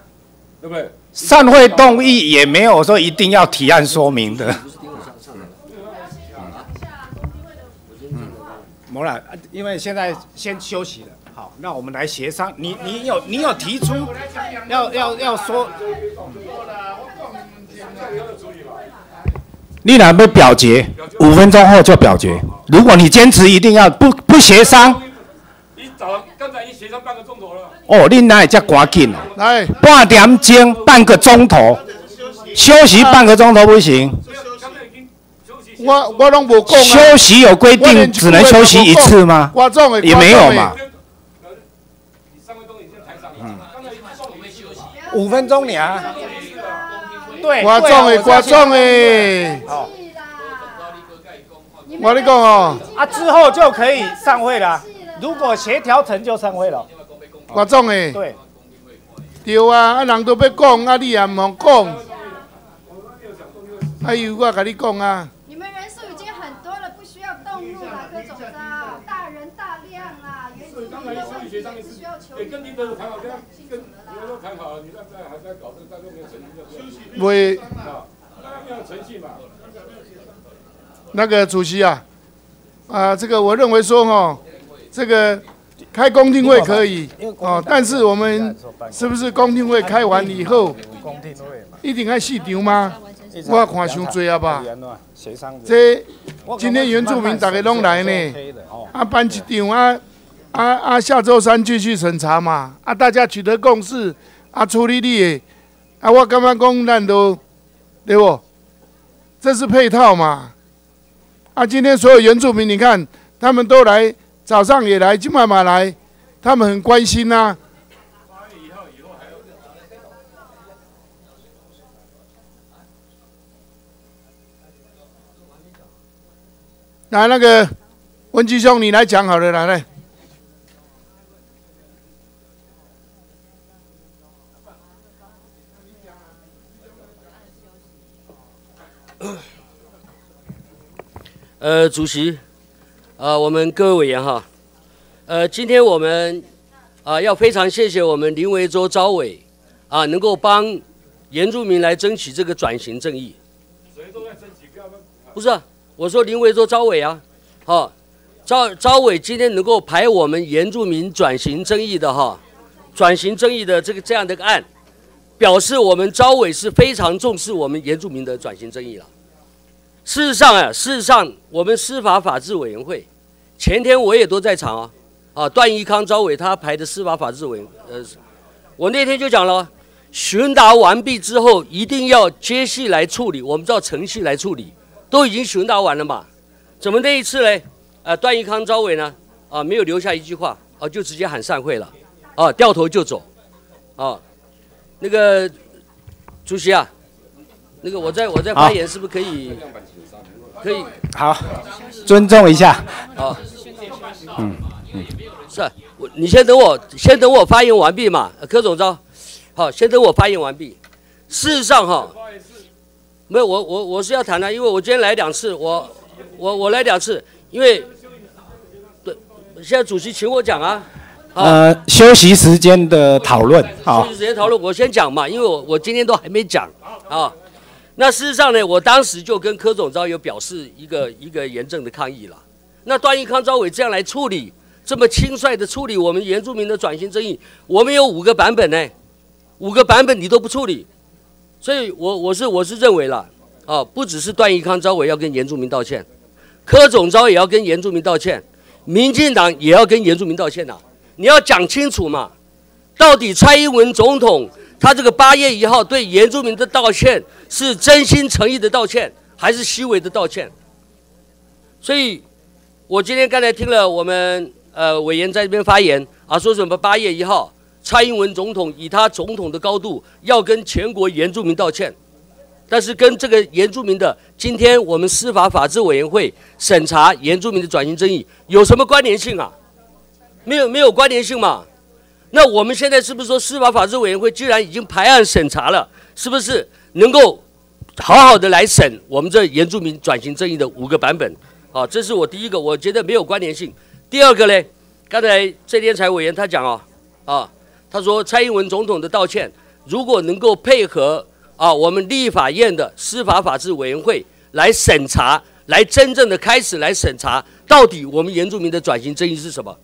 对不对？散会动议也没有说一定要提案说明的。嗯，没了，因为现在先休息了。好，那我们来协商。你你有你有提出要要要说。你俩被表决，五分钟后就表决。如果你坚持一定要不不协商。早刚才已经协商半个钟头了。哦，你哪会这赶紧哦？来，半点钟，半个钟头，休息半个钟头不行。我我拢无讲休息有规定，只能休息一次吗？也没有嘛。五分钟你啊？对，观众诶，观众诶。我你讲哦。啊，之后就可以散会了。如果协调成就散会了，观众诶，对，对啊，啊人都要讲，啊你也唔好讲，哎呦，我跟你讲啊。你们人数已经很多了，不需要动怒了，柯总长，大人大量啦，原住民的问题是需要求理。跟林德谈好，跟跟林德谈好，你在在还在搞这个，大家没有诚信就。喂，大家没有诚信嘛？那个主席啊，啊，这个我认为说哈。这个开公听会可以哦，但是我们是不是公听会开完以后，一定要细场吗？我看伤多啊吧。这今天原住民大家拢来呢，啊办一场啊啊啊，下周三继续审查嘛，啊大家取得共识，啊处理你的，啊我感觉讲咱都对不？这是配套嘛？啊今天所有原住民，你看他们都来。早上也来，今晚嘛来，他们很关心呐。来，那个文吉兄，你来讲好了，来来。呃，主席。呃，我们各位委员哈，呃，今天我们啊要非常谢谢我们林维洲招委啊，能够帮原住民来争取这个转型正义。谁都在争取，不是，我说林维洲招委啊，好，招招委今天能够排我们原住民转型正义的哈，转型正义的这个这样的个案，表示我们招委是非常重视我们原住民的转型正义了。事实上啊，事实上我们司法法制委员会。前天我也都在场啊，啊，段义康招委他排的司法法制委，呃，我那天就讲了，询答完毕之后一定要接续来处理，我们照程序来处理，都已经询答完了嘛，怎么那一次呢？呃，段义康招委呢，啊，没有留下一句话，啊，就直接喊散会了，啊，掉头就走，啊，那个主席啊，那个我在我在发言是不是可以？可以，好，尊重一下。好，嗯嗯，是我，你先等我，先等我发言完毕嘛，柯总召。好，先等我发言完毕。事实上哈，没有我我我是要谈的，因为我今天来两次，我我我来两次，因为对，现在主席请我讲啊。呃，休息时间的讨论。好，休息时间讨论，我先讲嘛，因为我我今天都还没讲啊。那事实上呢，我当时就跟柯总召有表示一个一个严正的抗议了。那段义康招委这样来处理，这么轻率的处理我们原住民的转型争议，我们有五个版本呢，五个版本你都不处理，所以我我是我是认为啦，啊，不只是段宜康招委要跟原住民道歉，柯总招也要跟原住民道歉，民进党也要跟原住民道歉呐。你要讲清楚嘛，到底蔡英文总统他这个八月一号对原住民的道歉是真心诚意的道歉，还是虚伪的道歉？所以，我今天刚才听了我们呃委员在这边发言啊，说什么八月一号蔡英文总统以他总统的高度要跟全国原住民道歉，但是跟这个原住民的今天我们司法法制委员会审查原住民的转型争议有什么关联性啊？没有没有关联性嘛？那我们现在是不是说司法法制委员会既然已经排案审查了，是不是能够好好的来审我们这原住民转型正义的五个版本？好，这是我第一个，我觉得没有关联性。第二个呢，刚才郑天才委员他讲哦，啊，他说蔡英文总统的道歉，如果能够配合啊我们立法院的司法法制委员会来审查，来真正的开始来审查，到底我们原住民的转型正义是什么？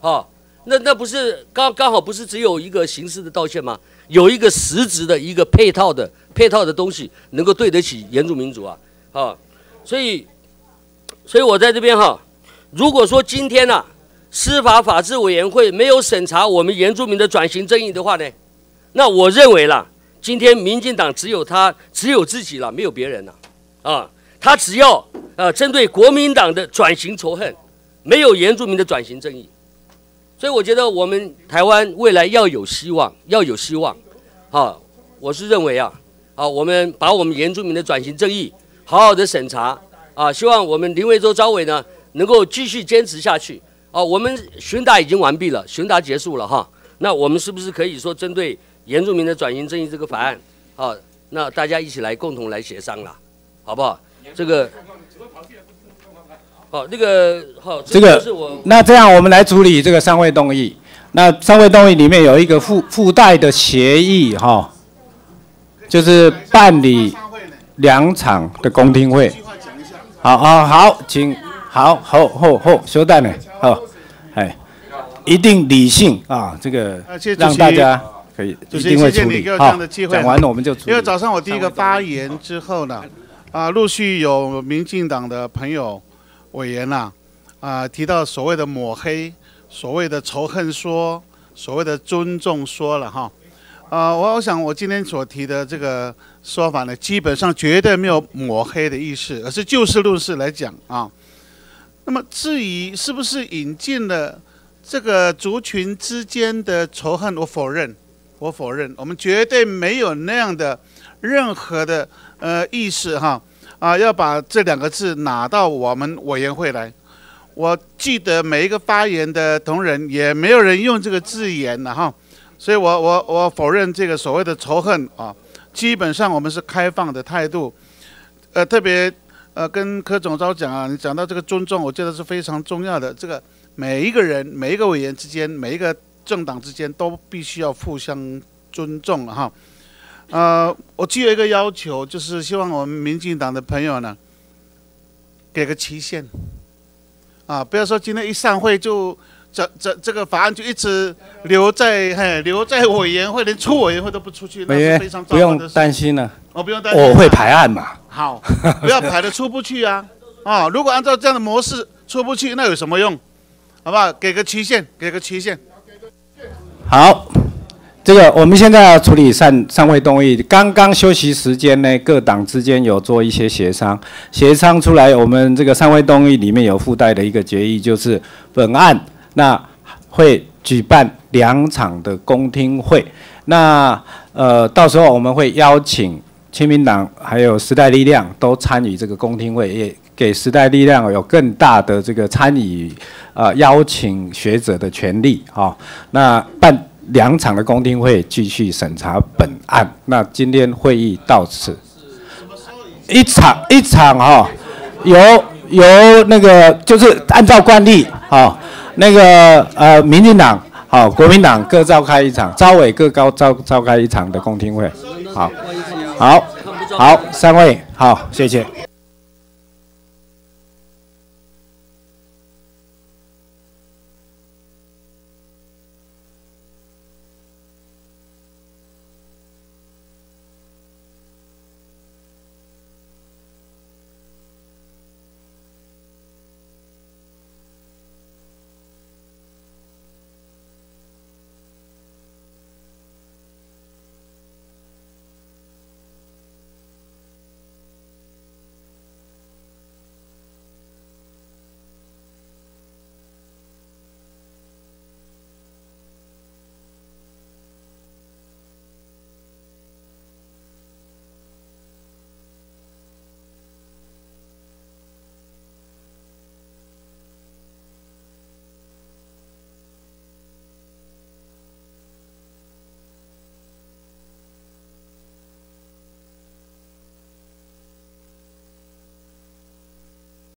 啊，那那不是刚刚好不是只有一个形式的道歉吗？有一个实质的一个配套的配套的东西，能够对得起原住民族啊，啊，所以，所以我在这边哈，如果说今天呢，司法法制委员会没有审查我们原住民的转型正义的话呢，那我认为啦，今天民进党只有他只有自己了，没有别人了，啊，他只要呃针对国民党的转型仇恨，没有原住民的转型正义。所以我觉得我们台湾未来要有希望，要有希望，啊，我是认为啊，啊，我们把我们原住民的转型正义好好的审查，啊，希望我们林维洲招委呢能够继续坚持下去，啊，我们询答已经完毕了，询答结束了哈，那我们是不是可以说针对原住民的转型正义这个法案，啊，那大家一起来共同来协商了，好不好？这个。好，那个好，这个那这样我们来处理这个三位动议。那三位动议里面有一个附附带的协议哈，就是办理两场的公听会。好好好，请好好好好休待呢，好，哎，一定理性啊，这个让大家可以一定会处理。好，讲完了我们就。因为早上我第一个发言之后呢，啊，陆续有民进党的朋友。委员呐，啊，提到所谓的抹黑，所谓的仇恨说，所谓的尊重说了哈，啊，我我想我今天所提的这个说法呢，基本上绝对没有抹黑的意思，而是就事论事来讲啊。那么至于是不是引进了这个族群之间的仇恨，我否认，我否认，我们绝对没有那样的任何的呃意识哈。啊，要把这两个字拿到我们委员会来。我记得每一个发言的同仁，也没有人用这个字眼了哈。所以我我我否认这个所谓的仇恨啊。基本上我们是开放的态度。呃，特别呃跟柯总召讲啊，你讲到这个尊重，我觉得是非常重要的。这个每一个人、每一个委员之间、每一个政党之间都必须要互相尊重哈。呃，我只有一个要求，就是希望我们民进党的朋友呢，给个期限，啊，不要说今天一散会就这这这个法案就一直留在嘿留在委员会，连出委员会都不出去，那是非常不用担心了，我不用担心，我会排案嘛。好，不要排的出不去啊，啊，如果按照这样的模式出不去，那有什么用？好不好？给个期限，给个期限。好。这个我们现在要处理三三位动议，刚刚休息时间呢，各党之间有做一些协商，协商出来，我们这个三位动议里面有附带的一个决议，就是本案那会举办两场的公听会，那呃到时候我们会邀请亲民党还有时代力量都参与这个公听会，也给时代力量有更大的这个参与啊邀请学者的权利啊，那办。两场的公听会继续审查本案。那今天会议到此。一场一场哈，由由那个就是按照惯例哈，那个呃，民进党好，国民党各召开一场，招委各高召召开一场的公听会。好，好，好，三位好，谢谢。